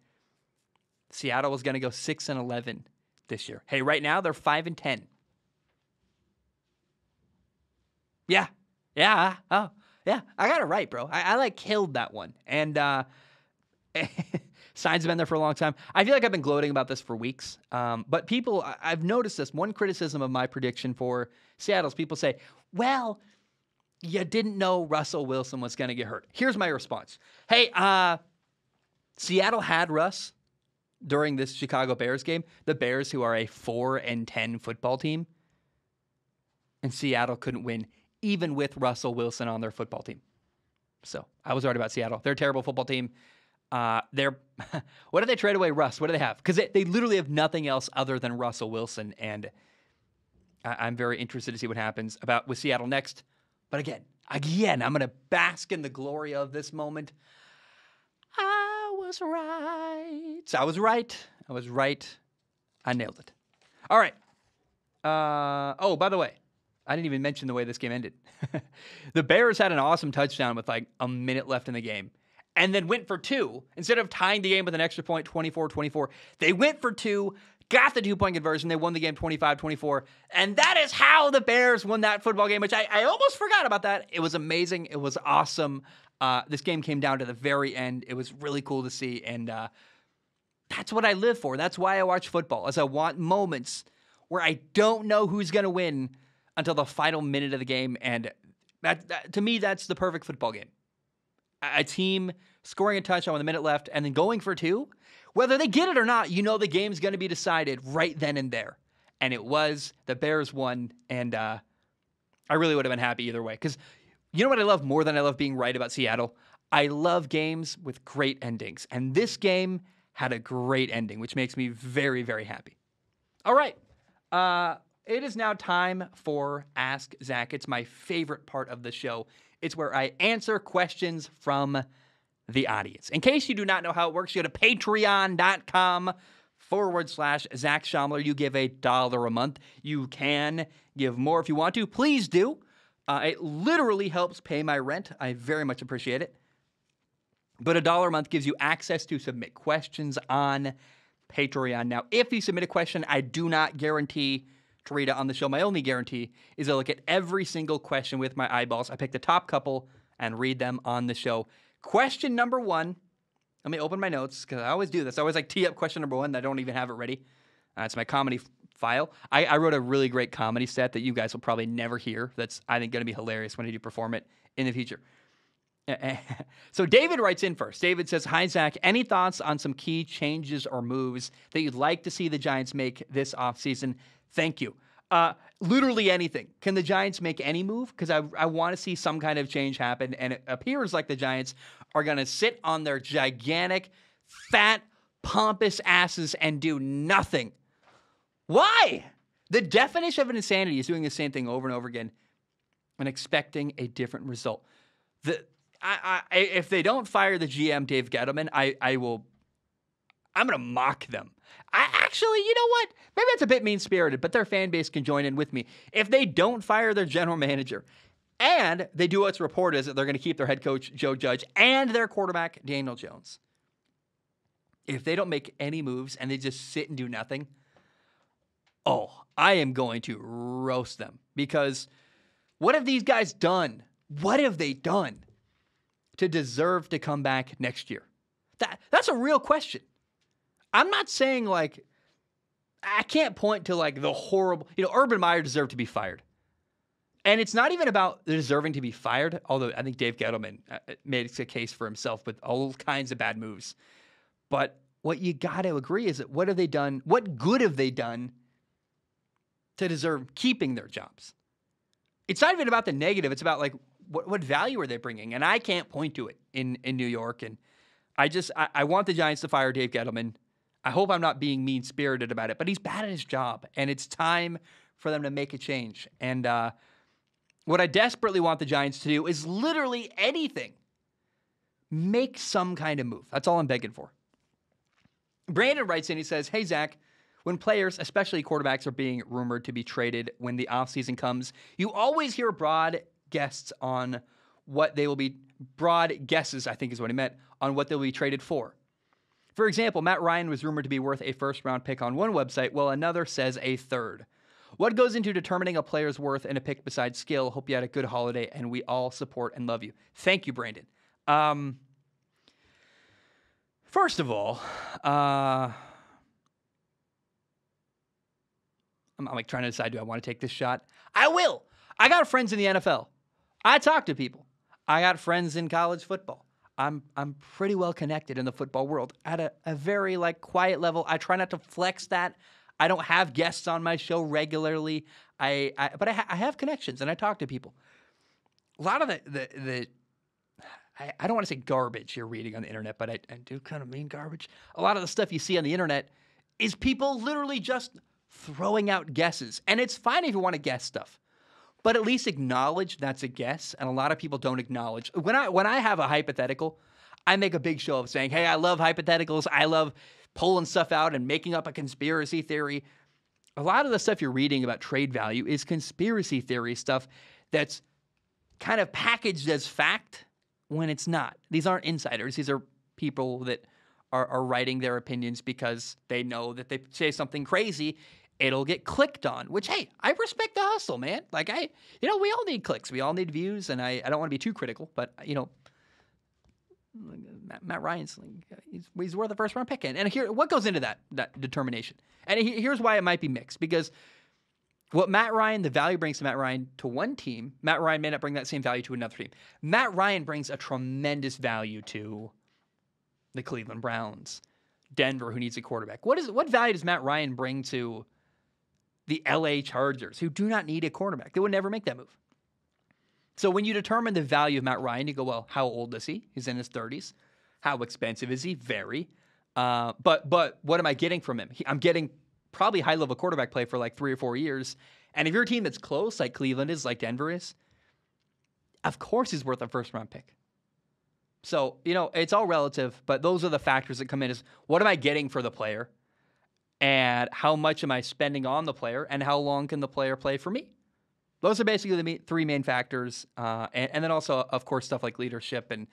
S1: Seattle was going to go 6 and 11 this year. Hey, right now they're 5 and 10. Yeah. Yeah. Oh, yeah, I got it right, bro. I, I like killed that one. And uh, signs have been there for a long time. I feel like I've been gloating about this for weeks. Um, but people, I, I've noticed this. One criticism of my prediction for Seattle's people say, well, you didn't know Russell Wilson was going to get hurt. Here's my response. Hey, uh, Seattle had Russ during this Chicago Bears game. The Bears, who are a 4 and 10 football team, and Seattle couldn't win even with Russell Wilson on their football team. So I was right about Seattle. They're a terrible football team. Uh, they're what did they trade away Russ? What do they have? Because they, they literally have nothing else other than Russell Wilson, and I, am very interested to see what happens about with Seattle next. But again, again, I'm gonna bask in the glory of this moment. I was right. I was right. I was right. I nailed it. All right. Uh, oh, by the way, I didn't even mention the way this game ended. the Bears had an awesome touchdown with like a minute left in the game and then went for two. Instead of tying the game with an extra point, 24 24, they went for two, got the two point conversion. They won the game 25 24. And that is how the Bears won that football game, which I, I almost forgot about that. It was amazing. It was awesome. Uh, this game came down to the very end. It was really cool to see. And uh, that's what I live for. That's why I watch football, as I want moments where I don't know who's going to win until the final minute of the game. And that, that, to me, that's the perfect football game. A team scoring a touchdown with a minute left and then going for two. Whether they get it or not, you know the game's going to be decided right then and there. And it was. The Bears won. And uh, I really would have been happy either way. Because you know what I love more than I love being right about Seattle? I love games with great endings. And this game had a great ending, which makes me very, very happy. All right. Uh, it is now time for Ask Zac. It's my favorite part of the show. It's where I answer questions from the audience. In case you do not know how it works, you go to patreon.com forward slash Zac Shomler. You give a dollar a month. You can give more if you want to. Please do. Uh, it literally helps pay my rent. I very much appreciate it. But a dollar a month gives you access to submit questions on Patreon. Now, if you submit a question, I do not guarantee to read it on the show. My only guarantee is I look at every single question with my eyeballs. I pick the top couple and read them on the show. Question number one. Let me open my notes because I always do this. I always like tee up question number one. I don't even have it ready. Uh, it's my comedy f- file. I, I, wrote a really great comedy set that you guys will probably never hear. That's I think going to be hilarious when I do perform it in the future. so David writes in first. David says, "Hi Zac, any thoughts on some key changes or moves that you'd like to see the Giants make this offseason? Thank you. Uh, literally anything. Can the Giants make any move? Because I, I want to see some kind of change happen. And it appears like the Giants are going to sit on their gigantic, fat, pompous asses and do nothing. Why? The definition of an insanity is doing the same thing over and over again and expecting a different result. The I, I, if they don't fire the GM Dave Gettleman, I, I will. I'm gonna mock them. I actually, you know what? Maybe it's a bit mean spirited, but their fan base can join in with me. If they don't fire their general manager, and they do what's reported is that they're going to keep their head coach Joe Judge and their quarterback Daniel Jones. If they don't make any moves and they just sit and do nothing, oh, I am going to roast them because what have these guys done? What have they done to deserve to come back next year? That that's a real question. I'm not saying like I can't point to like the horrible, you know, Urban Meyer deserved to be fired. And it's not even about deserving to be fired, although I think Dave Gettleman uh, uh, made a case for himself with all kinds of bad moves. But what you got to agree is that what have they done? What good have they done to deserve keeping their jobs? It's not even about the negative. It's about like what, what value are they bringing? And I can't point to it in, in New York. And I just, I, I want the Giants to fire Dave Gettleman. I hope I'm not being mean spirited about it, but he's bad at his job. And it's time for them to make a change. And uh, what I desperately want the Giants to do is literally anything. Make some kind of move. That's all I'm begging for. Brandon writes in, he says, Hey, Zac, when players, especially quarterbacks, are being rumored to be traded when the offseason comes, you always hear broad guests on what they will be, broad guesses, I think is what he meant, on what they'll be traded for. For example, Matt Ryan was rumored to be worth a first round pick on one website, while another says a third. What goes into determining a player's worth in a pick besides skill? Hope you had a good holiday and we all support and love you. Thank you, Brandon. Um, first of all, uh, I'm, I'm like trying to decide do I want to take this shot? I will. I got friends in the NFL. I talk to people. I got friends in college football. I'm I'm pretty well connected in the football world at a, a very like quiet level. I try not to flex that. I don't have guests on my show regularly. I, I but I, ha- I, have connections and I talk to people. A lot of the the, the I, I don't want to say garbage you're reading on the internet, but I, I do kind of mean garbage. A lot of the stuff you see on the internet is people literally just throwing out guesses. And it's fine if you want to guess stuff. But at least acknowledge that's a guess. And a lot of people don't acknowledge. When I when I have a hypothetical, I make a big show of saying, hey, I love hypotheticals. I love pulling stuff out and making up a conspiracy theory. A lot of the stuff you're reading about trade value is conspiracy theory stuff that's kind of packaged as fact when it's not. These aren't insiders. These are people that are, are writing their opinions because they know that they say something crazy, it'll get clicked on. Which hey, I respect the hustle, man. Like I, you know, we all need clicks, we all need views, and I, I don't want to be too critical, but you know, Matt, Matt Ryan's he's, he's worth a first round pick. And, and here, what goes into that that determination? And he, here's why it might be mixed because what Matt Ryan, the value brings to Matt Ryan to one team, Matt Ryan may not bring that same value to another team. Matt Ryan brings a tremendous value to the Cleveland Browns, Denver, who needs a quarterback. What is what value does Matt Ryan bring to the LA Chargers, who do not need a quarterback? They would never make that move. So when you determine the value of Matt Ryan, you go, well, how old is he? He's in his 30s. How expensive is he? Very. Uh, but but what am I getting from him? He, I'm getting probably high level quarterback play for like three or four years. And if you're a team that's close, like Cleveland is, like Denver is, of course he's worth a first round pick. So, you know, it's all relative, but those are the factors that come in is what am I getting for the player? And how much am I spending on the player? And how long can the player play for me? Those are basically the three main factors. Uh, and, and, then also, of course, stuff like leadership and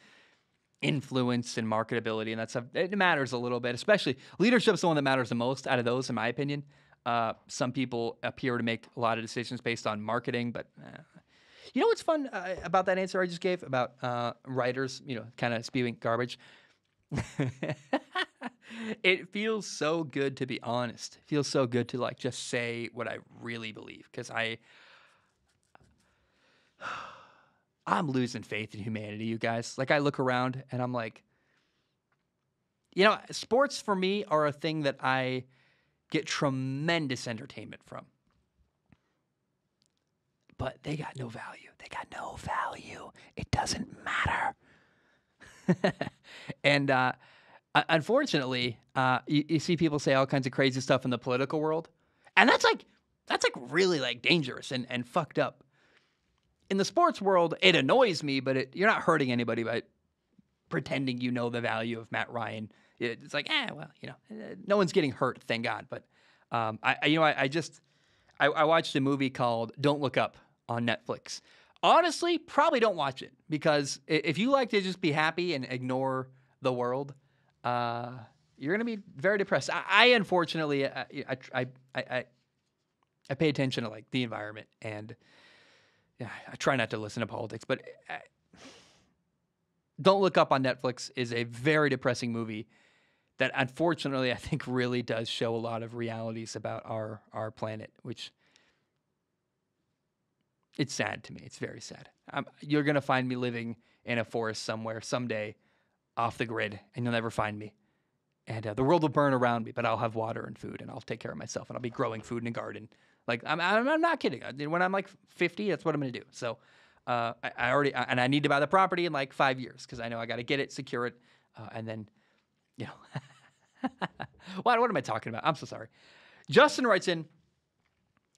S1: influence and marketability and that stuff. It matters a little bit, especially leadership is the one that matters the most out of those, in my opinion. Uh, some people appear to make a lot of decisions based on marketing, but uh, you know what's fun uh, about that answer I just gave about uh, writers, you know, kind of spewing garbage? it feels so good to be honest. It feels so good to like just say what I really believe because I I'm losing faith in humanity, you guys. Like I look around and I'm like you know, sports for me are a thing that I get tremendous entertainment from. but they got no value. They got no value. It doesn't matter. and uh, unfortunately, uh, you, you see people say all kinds of crazy stuff in the political world, and that's like that's like really like dangerous and, and fucked up. In the sports world, it annoys me, but it, you're not hurting anybody by pretending you know the value of Matt Ryan. It's like, eh, well, you know, eh, no one's getting hurt, thank God. But um, I, you know, I, I just I, I watched a movie called Don't Look Up on Netflix. Honestly, probably don't watch it because if you like to just be happy and ignore the world, uh, you're going to be very depressed. I, I unfortunately, I, I, I, I, pay attention to like the environment and yeah, I try not to listen to politics, but I, Don't Look Up on Netflix is a very depressing movie that unfortunately I think really does show a lot of realities about our our planet, which it's sad to me. It's very sad. I'm, you're gonna find me living in a forest somewhere someday, off the grid, and you'll never find me. And uh, the world will burn around me, but I'll have water and food, and I'll take care of myself, and I'll be growing food in a garden. Like I'm, I'm, I'm not kidding. When I'm like 50, that's what I'm gonna do. So uh, I, I, already, and I need to buy the property in like five years because I know I got to get it, secure it, uh, and then you know. what, what am I talking about? I'm so sorry. Justin writes in,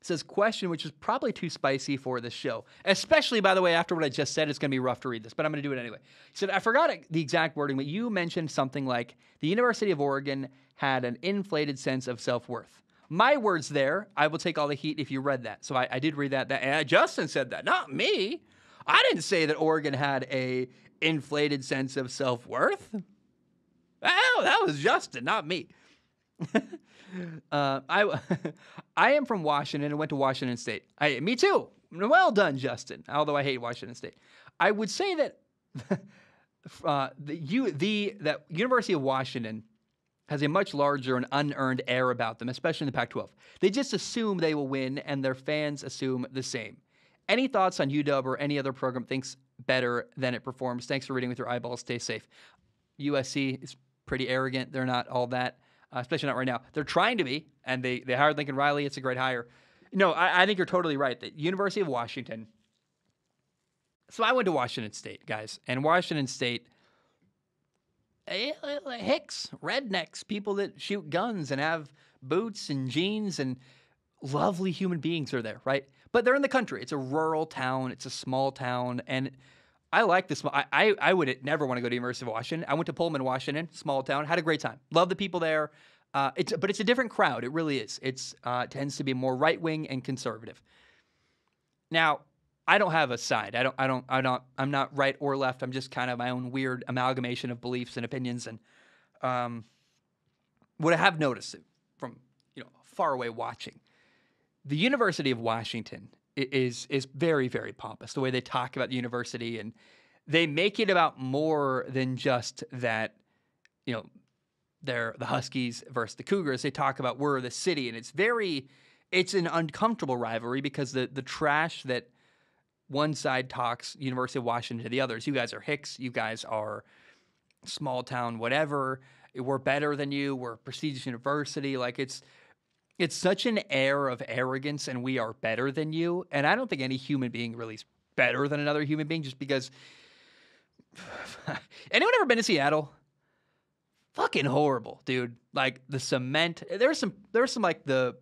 S1: says, question which is probably too spicy for this show. Especially, by the way, after what I just said, it's going to be rough to read this, but I'm going to do it anyway. He said, I forgot the exact wording, but you mentioned something like the University of Oregon had an inflated sense of self worth. My words there, I will take all the heat if you read that. So I, I did read that. that and Justin said that, not me. I didn't say that Oregon had a inflated sense of self worth. Oh, that was Justin, not me. uh, I I am from Washington and went to Washington State. I, me too. Well done, Justin. Although I hate Washington State, I would say that uh, the you the that University of Washington has a much larger and unearned air about them, especially in the Pac-12. They just assume they will win, and their fans assume the same. Any thoughts on UW or any other program thinks better than it performs? Thanks for reading with your eyeballs. Stay safe. USC is pretty arrogant. They're not all that, uh, especially not right now. They're trying to be, and they they hired Lincoln Riley. It's a great hire. No, I, I think you're totally right. The University of Washington. So I went to Washington State, guys, and Washington State. Eh, hicks, rednecks, people that shoot guns and have boots and jeans and lovely human beings are there, right? But they're in the country. It's a rural town. It's a small town, and I like this. I, I, I would never want to go to University of Washington. I went to Pullman, Washington, small town. Had a great time. Love the people there. Uh, it's but it's a different crowd. It really is. It's uh, tends to be more right wing and conservative. Now, I don't have a side. I don't. I don't. I don't. I'm not right or left. I'm just kind of my own weird amalgamation of beliefs and opinions. And um, what I have noticed from you know far away watching, the University of Washington is is very very pompous the way they talk about the university and they make it about more than just that you know they're the Huskies versus the Cougars. They talk about we're the city and it's very it's an uncomfortable rivalry because the the trash that one side talks University of Washington to the others you guys are Hicks you guys are small town whatever we're better than you we're prestigious university like it's it's such an air of arrogance and we are better than you. And I don't think any human being really is better than another human being just because. Anyone ever been to Seattle? Fucking horrible, dude. Like the cement. There's some, there's some like the.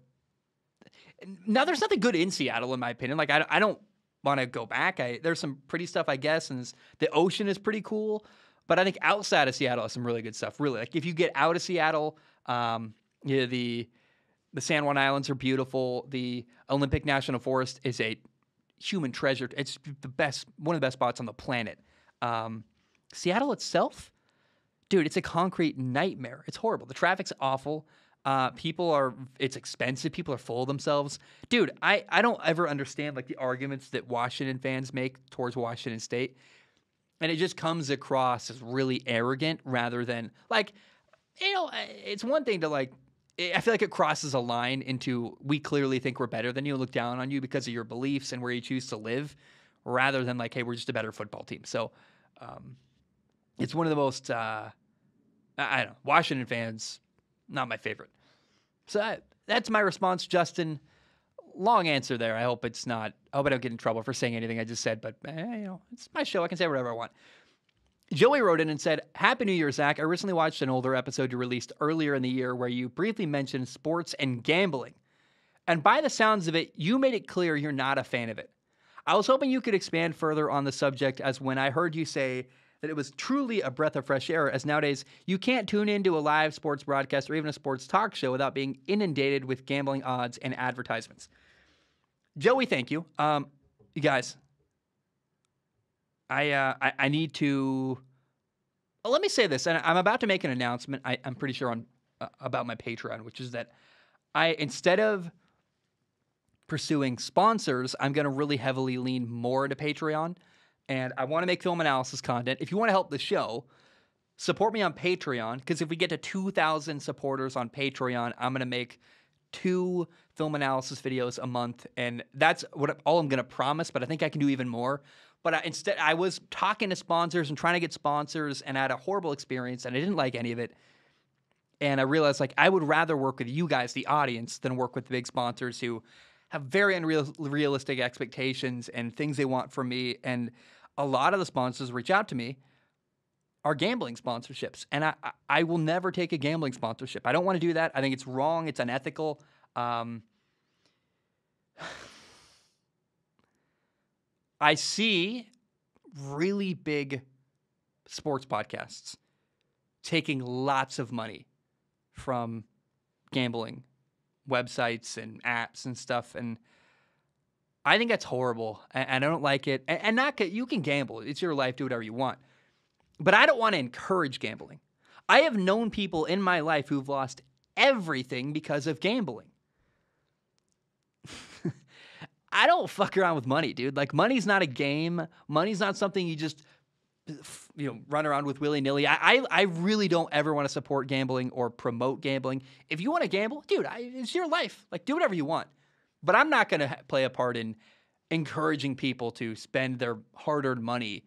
S1: Now there's nothing good in Seattle, in my opinion. Like I, I don't want to go back. I there's some pretty stuff, I guess, and the ocean is pretty cool. But I think outside of Seattle is some really good stuff. Really, like if you get out of Seattle, um, yeah, the the San Juan Islands are beautiful. The Olympic National Forest is a human treasure. It's the best, one of the best spots on the planet. Um, Seattle itself, dude, it's a concrete nightmare. It's horrible. The traffic's awful. Uh, people are, it's expensive. People are full of themselves. Dude, I, I don't ever understand like the arguments that Washington fans make towards Washington State. And it just comes across as really arrogant rather than like, you know, it's one thing to like I feel like it crosses a line into we clearly think we're better than you, look down on you because of your beliefs and where you choose to live, rather than like, hey, we're just a better football team. So um, it's one of the most, uh, I don't know, Washington fans, not my favorite. So that, that's my response, Justin. long answer there. I hope it's not. I hope I don't get in trouble for saying anything I just said. But eh, you know, it's my show. I can say whatever I want. Joey wrote in and said, Happy New Year, Zac. I recently watched an older episode you released earlier in the year where you briefly mentioned sports and gambling. And by the sounds of it, you made it clear you're not a fan of it. I was hoping you could expand further on the subject, as when I heard you say that it was truly a breath of fresh air, as nowadays you can't tune into a live sports broadcast or even a sports talk show without being inundated with gambling odds and advertisements. Joey, thank you. Um, you guys, I, uh, I, I need to. Well, let me say this, and I'm about to make an announcement. I, am pretty sure on uh, about my Patreon, which is that I instead of pursuing sponsors, I'm going to really heavily lean more into Patreon, and I want to make film analysis content. If you want to help the show, support me on Patreon because if we get to 2,000 supporters on Patreon, I'm going to make two film analysis videos a month, and that's what all I'm going to promise. But I think I can do even more. But I, instead, I was talking to sponsors and trying to get sponsors, and I had a horrible experience, and I didn't like any of it. And I realized like I would rather work with you guys, the audience, than work with big sponsors who have very unrealistic expectations and things they want from me. And a lot of the sponsors reach out to me are gambling sponsorships, and I I will never take a gambling sponsorship. I don't want to do that. I think it's wrong. It's unethical. Um, I see really big sports podcasts taking lots of money from gambling websites and apps and stuff and I think that's horrible and I don't like it and not you can gamble it's your life do whatever you want but I don't want to encourage gambling. I have known people in my life who've lost everything because of gambling I don't fuck around with money, dude. Like money's not a game. Money's not something you just you know run around with willy nilly. I, I, I really don't ever want to support gambling or promote gambling. If you want to gamble, dude, I, it's your life. Like do whatever you want. But I'm not going to play a part in encouraging people to spend their hard-earned money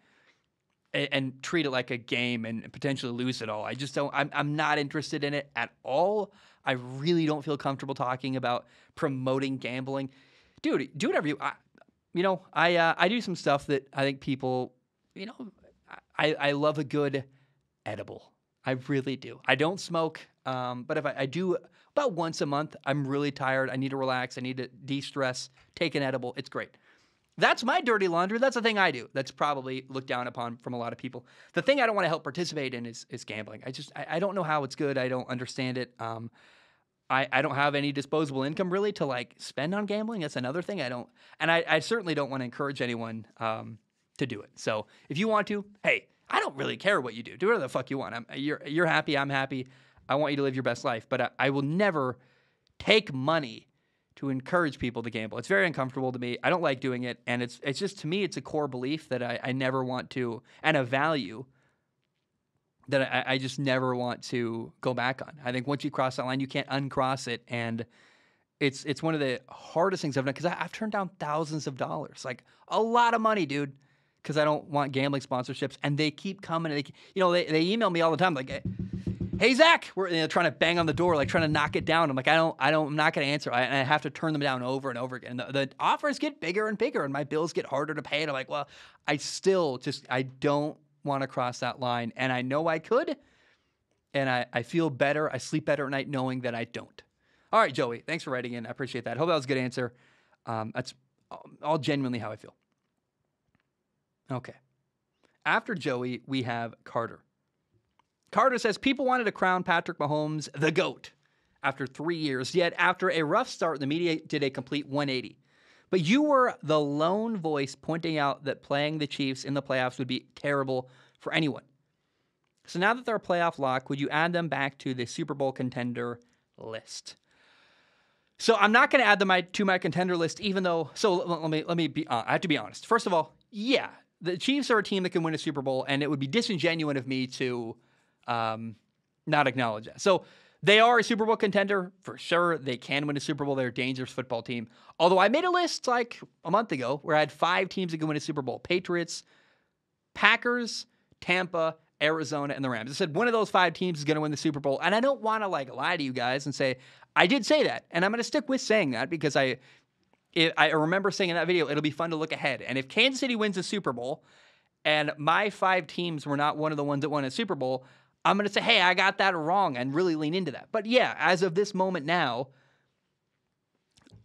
S1: and, and, treat it like a game and potentially lose it all. I just don't. I'm I'm not interested in it at all. I really don't feel comfortable talking about promoting gambling dude, do whatever you. I, you know, I uh, I do some stuff that I think people, you know, I I love a good edible. I really do. I don't smoke, um, but if I, I, do about once a month, I'm really tired. I need to relax. I need to de-stress. Take an edible. It's great. That's my dirty laundry. That's the thing I do. That's probably looked down upon from a lot of people. The thing I don't want to help participate in is is gambling. I just I, I don't know how it's good. I don't understand it. Um, I, I don't have any disposable income really to like spend on gambling. That's another thing I don't, and I, I certainly don't want to encourage anyone um, to do it. So if you want to, hey, I don't really care what you do. Do whatever the fuck you want. I'm, you're you're happy. I'm happy. I want you to live your best life. But I, I will never take money to encourage people to gamble. It's very uncomfortable to me. I don't like doing it, and it's it's just to me it's a core belief that I, I never want to and a value that I, I, just never want to go back on. I think once you cross that line, you can't uncross it, and it's it's one of the hardest things I've done because I've turned down thousands of dollars, like a lot of money, dude, because I don't want gambling sponsorships, and they keep coming. And they, you know, they, they email me all the time, like, "Hey Zac, we're you know, trying to bang on the door, like trying to knock it down." I'm like, I don't, I don't, I'm not going to answer. I, I have to turn them down over and over again. And the, the offers get bigger and bigger, and my bills get harder to pay. And I'm like, well, I still just, I don't want to cross that line. And I know I could. And I, I feel better. I sleep better at night knowing that I don't. All right, Joey, thanks for writing in. I appreciate that. Hope that was a good answer. Um, that's all genuinely how I feel. Okay. After Joey, we have Carter. Carter says people wanted to crown Patrick Mahomes the GOAT after three years, yet after a rough start, the media did a complete 180. But you were the lone voice pointing out that playing the Chiefs in the playoffs would be terrible for anyone. So now that they're a playoff lock, would you add them back to the Super Bowl contender list? So I'm not going to add them to my contender list, even though. So let me let me be. Uh, I have to be honest. First of all, yeah, the Chiefs are a team that can win a Super Bowl, and it would be disingenuous of me to um, not acknowledge that. So they are a Super Bowl contender for sure. They can win a Super Bowl. They're a dangerous football team. Although I made a list like a month ago where I had five teams that can win a Super Bowl Patriots, Packers, Tampa, Arizona, and the Rams. I said one of those five teams is going to win the Super Bowl. And I don't want to like lie to you guys and say, I did say that. And I'm going to stick with saying that because I it, I remember saying in that video, it'll be fun to look ahead. And if Kansas City wins the Super Bowl, and my five teams were not one of the ones that won a Super Bowl, I'm going to say, hey, I got that wrong, and really lean into that. But yeah, as of this moment now,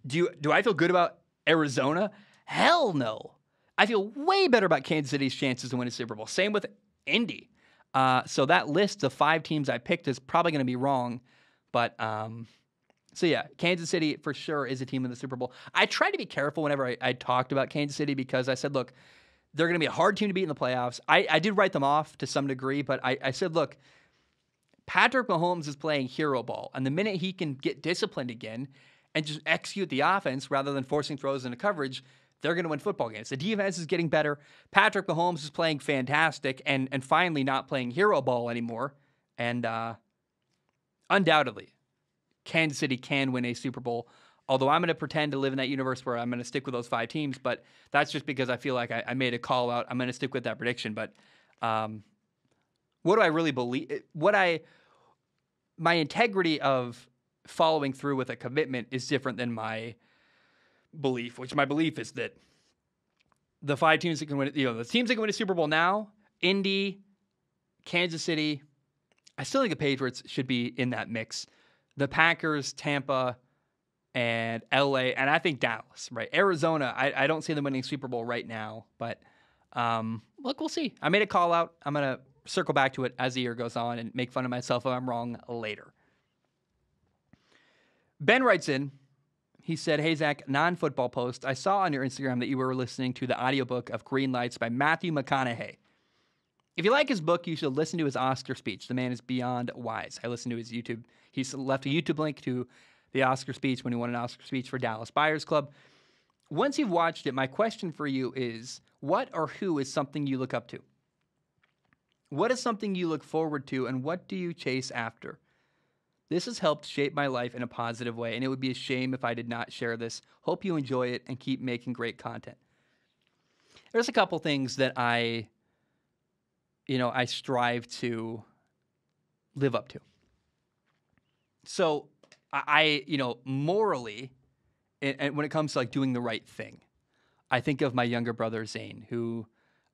S1: do you, do I feel good about Arizona? Hell no. I feel way better about Kansas City's chances to win a Super Bowl. Same with Indy. Uh, so that list of five teams I picked is probably going to be wrong, but um, so yeah, Kansas City for sure is a team in the Super Bowl. I try to be careful whenever I, I talked about Kansas City because I said, look, they're going to be a hard team to beat in the playoffs. I, I did write them off to some degree, but I, I said, look, Patrick Mahomes is playing hero ball, and the minute he can get disciplined again and just execute the offense rather than forcing throws into coverage, they're going to win football games. The defense is getting better. Patrick Mahomes is playing fantastic and and finally not playing hero ball anymore. And uh, undoubtedly, Kansas City can win a Super Bowl. Although I'm going to pretend to live in that universe where I'm going to stick with those five teams, but that's just because I feel like I, I made a call out. I'm going to stick with that prediction. But um, what do I really believe? What I my integrity of following through with a commitment is different than my belief, which my belief is that the five teams that can win, you know, the teams that can win a Super Bowl now, Indy, Kansas City, I still think the Patriots should be in that mix. The Packers, Tampa, and LA, and I think Dallas, right? Arizona, I, I don't see them winning Super Bowl right now, but um, look, we'll see. I made a call out. I'm going to circle back to it as the year goes on and make fun of myself if I'm wrong later. Ben writes in, he said, Hey, Zac, non football post. I saw on your Instagram that you were listening to the audiobook of Green Lights by Matthew McConaughey. If you like his book, you should listen to his Oscar speech. The man is beyond wise. I listened to his YouTube. He's left a YouTube link to the Oscar speech when he won an Oscar speech for Dallas Buyers Club. Once you've watched it, my question for you is what or who is something you look up to? What is something you look forward to, and what do you chase after? This has helped shape my life in a positive way, and it would be a shame if I did not share this. Hope you enjoy it and keep making great content. There's a couple things that I, you know, I strive to live up to. So I, you know, morally, and, when it comes to like doing the right thing, I think of my younger brother Zane, who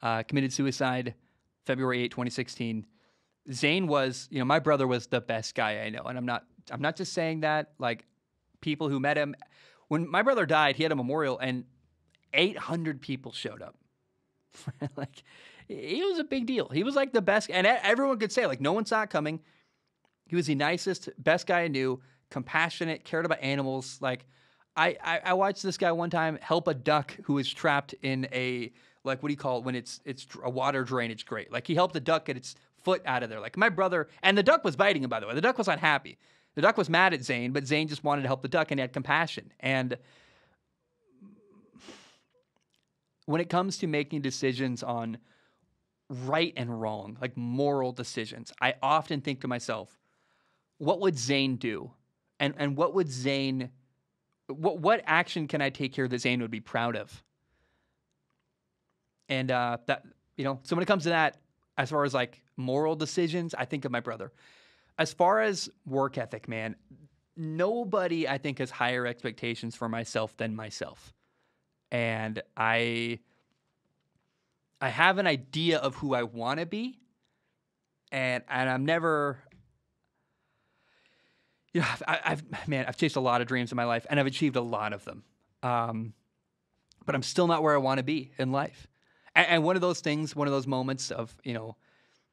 S1: uh, committed suicide February 8, 2016 Zane was, you know, my brother was the best guy I know, and I'm not, I'm not just saying that. Like, people who met him, when my brother died, he had a memorial, and 800 people showed up. like, he was a big deal. He was like the best, and everyone could say, like, no one saw it coming. He was the nicest, best guy I knew, compassionate, cared about animals. Like, I, I, I watched this guy one time help a duck who was trapped in a like what do you call it when it's it's a water drainage grate. Like he helped the duck get its foot out of there. Like my brother, and the duck was biting him, by the way. The duck was unhappy. The duck was mad at Zane, but Zane just wanted to help the duck and he had compassion. And when it comes to making decisions on right and wrong, like moral decisions, I often think to myself, what would Zane do? And and what would Zane what what action can I take here that Zane would be proud of? And uh, that you know, so when it comes to that, as far as like moral decisions, I think of my brother. As far as work ethic, man, nobody I think has higher expectations for myself than myself. And I I have an idea of who I want to be. And and I'm never you know, I've, I've, man, I've chased a lot of dreams in my life, and I've achieved a lot of them. Um, but I'm still not where I want to be in life. And, and one of those things, one of those moments of you know,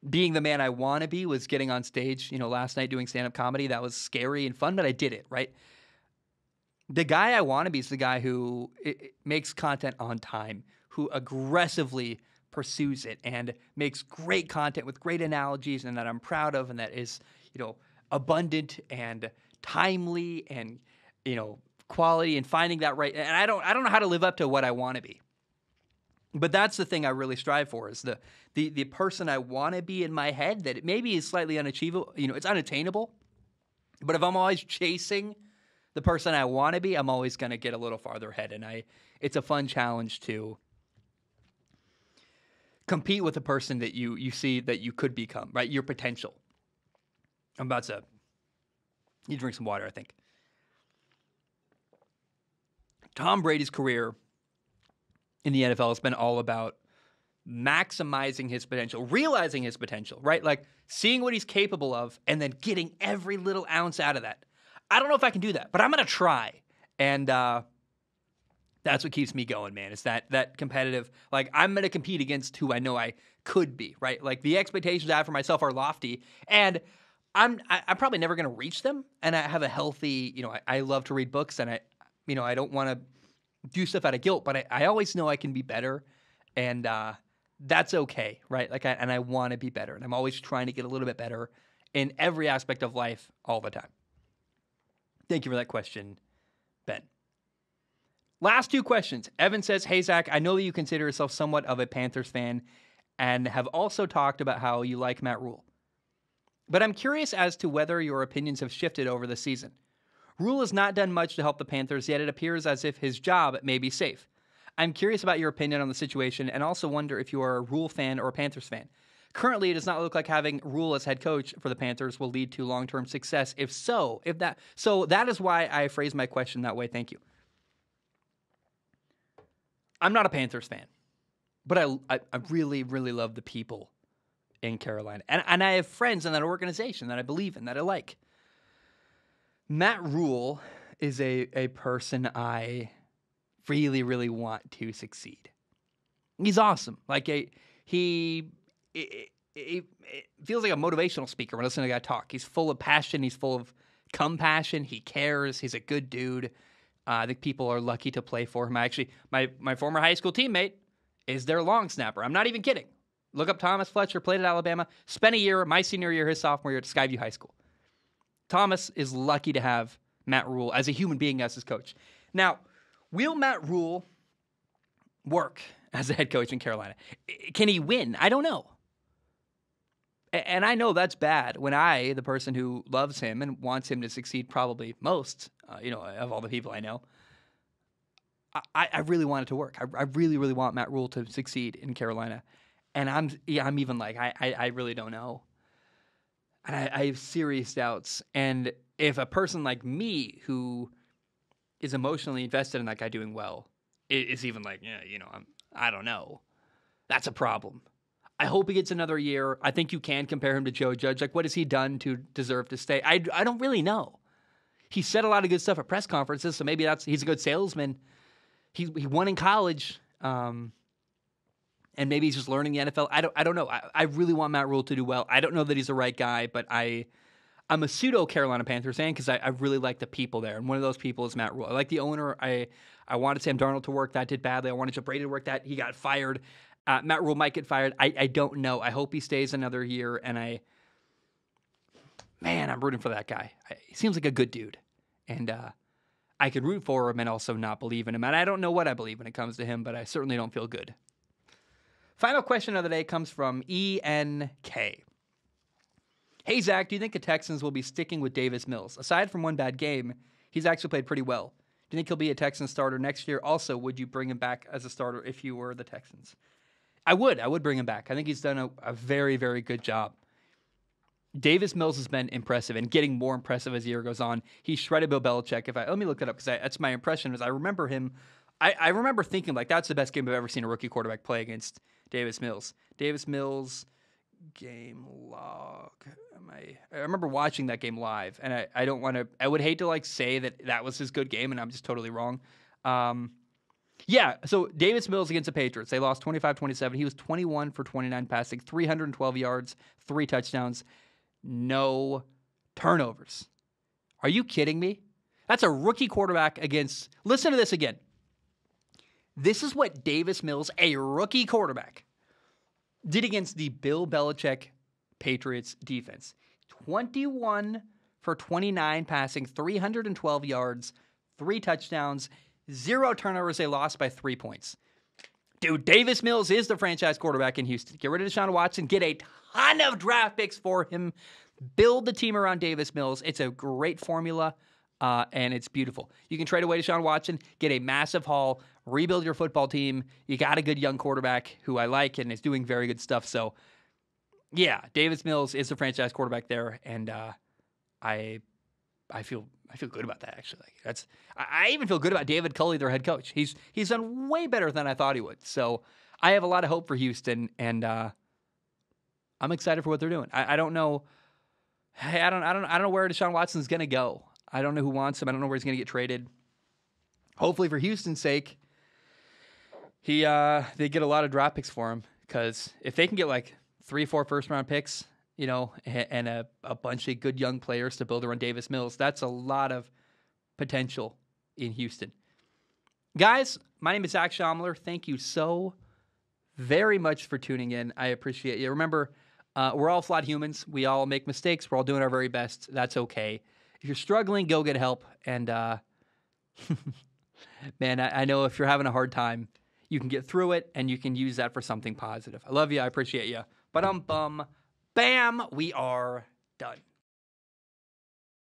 S1: being the man I want to be was getting on stage, you know, last night doing stand up comedy. That was scary and fun, but I did it, right? The guy I want to be is the guy who it, it makes content on time, who aggressively pursues it and makes great content with great analogies and that I'm proud of and that is, you know, abundant and timely and, you know, quality and finding that right. And I don't I don't know how to live up to what I want to be. But that's the thing I really strive for is the the the person I want to be in my head that maybe is slightly unachievable, you know, it's unattainable. But if I'm always chasing the person I want to be, I'm always going to get a little farther ahead and I it's a fun challenge to compete with the person that you you see that you could become, right? Your potential. I'm about to you drink some water, I think. Tom Brady's career in the NFL has been all about maximizing his potential, realizing his potential, right? Like seeing what he's capable of and then getting every little ounce out of that. I don't know if I can do that, but I'm going to try. And uh, that's what keeps me going, man. It's that that competitive. Like I'm going to compete against who I know I could be, right? Like the expectations I have for myself are lofty, and I'm I, am i am probably never going to reach them. And I have a healthy, you know, I, I love to read books, and I, you know, I don't want to do stuff out of guilt, but I, I always know I can be better, and uh, that's okay, right? Like, I, and I want to be better, and I'm always trying to get a little bit better in every aspect of life all the time. Thank you for that question, Ben. Last two questions. Evan says, Hey, Zac, I know that you consider yourself somewhat of a Panthers fan and have also talked about how you like Matt Rhule. But I'm curious as to whether your opinions have shifted over the season. Rhule has not done much to help the Panthers, yet it appears as if his job may be safe. I'm curious about your opinion on the situation and also wonder if you are a Rhule fan or a Panthers fan. Currently, it does not look like having Rhule as head coach for the Panthers will lead to long-term success. If so, if that so that is why I phrased my question that way. Thank you. I'm not a Panthers fan, but I, I, I really, really love the people in Carolina. And, and I have friends in that organization that I believe in, that I like. Matt Rhule is a, a person I really, really want to succeed. He's awesome. Like a, he, it, it, it feels like a motivational speaker when I listen to a guy talk. He's full of passion. He's full of compassion. He cares. He's a good dude. Uh, I think people are lucky to play for him. I actually, my my former high school teammate is their long snapper. I'm not even kidding. Look up Thomas Fletcher, played at Alabama, spent a year, my senior year, his sophomore year at Skyview High School. Thomas is lucky to have Matt Rhule as a human being as his coach. Now, will Matt Rhule work as a head coach in Carolina? Can he win? I don't know. And I know that's bad when I, the person who loves him and wants him to succeed probably most, uh, you know, of all the people I know, I, I really want it to work. I, I really, really want Matt Rhule to succeed in Carolina. And I'm, yeah, I'm even like, I, I, I really don't know. And I, I have serious doubts. And if a person like me who is emotionally invested in that guy doing well is even like, yeah, you know, I'm, I don't know, that's a problem. I hope he gets another year. I think you can compare him to Joe Judge. Like, what has he done to deserve to stay? I, I don't really know. He said a lot of good stuff at press conferences, so maybe that's he's a good salesman. He he won in college, um, and maybe he's just learning the NFL. I don't I don't know. I, I really want Matt Rhule to do well. I don't know that he's the right guy, but I I'm a pseudo Carolina Panthers fan because I, I, really like the people there, and one of those people is Matt Rhule. I like the owner. I I wanted Sam Darnold to work. That did badly. I wanted Joe Brady to work. That he got fired. Uh, Matt Rhule might get fired. I, I don't know. I hope he stays another year. And I, man, I'm rooting for that guy. I, he seems like a good dude, and uh, I could root for him and also not believe in him. And I don't know what I believe when it comes to him, but I certainly don't feel good. Final question of the day comes from ENK. Hey Zac, do you think the Texans will be sticking with Davis Mills? Aside from one bad game, he's actually played pretty well. Do you think he'll be a Texan starter next year? Also, would you bring him back as a starter if you were the Texans? I would. I would bring him back. I think he's done a, a very, very good job. Davis Mills has been impressive and getting more impressive as the year goes on. He shredded Bill Belichick. If I let me look that up because that's my impression. Is I remember him. I, I remember thinking like that's the best game I've ever seen a rookie quarterback play against Davis Mills. Davis Mills game log. Am I? I remember watching that game live, and I, I don't want to. I would hate to like say that that was his good game, and I'm just totally wrong. Um, yeah, so Davis Mills against the Patriots. They lost 25 27. He was 21 for 29 passing, 312 yards, three touchdowns, no turnovers. Are you kidding me? That's a rookie quarterback against. Listen to this again. This is what Davis Mills, a rookie quarterback, did against the Bill Belichick Patriots defense 21 for 29 passing, 312 yards, three touchdowns, Zero turnovers. They lost by three points. Dude, Davis Mills is the franchise quarterback in Houston. Get rid of Deshaun Watson. Get a ton of draft picks for him. Build the team around Davis Mills. It's a great formula, uh, and it's beautiful. You can trade away Deshaun Watson, get a massive haul, rebuild your football team. You got a good young quarterback who I like and is doing very good stuff. So, yeah, Davis Mills is the franchise quarterback there, and uh, I I feel I feel good about that actually. That's I, I even feel good about David Culley, their head coach. He's he's done way better than I thought he would. So I have a lot of hope for Houston, and uh, I'm excited for what they're doing. I, I don't know. Hey, I don't I don't I don't know where Deshaun Watson's gonna go. I don't know who wants him. I don't know where he's gonna get traded. Hopefully for Houston's sake, he uh, they get a lot of draft picks for him because if they can get like three, four first round picks, you know, and a, a bunch of good young players to build around Davis Mills, that's a lot of potential in Houston. Guys, my name is Zac Shomler. Thank you so very much for tuning in. I appreciate you. Remember, uh, we're all flawed humans. We all make mistakes. We're all doing our very best. That's okay. If you're struggling, go get help. And uh, man, I, I know if you're having a hard time, you can get through it and you can use that for something positive. I love you. I appreciate you. But um bum, bam, we are done.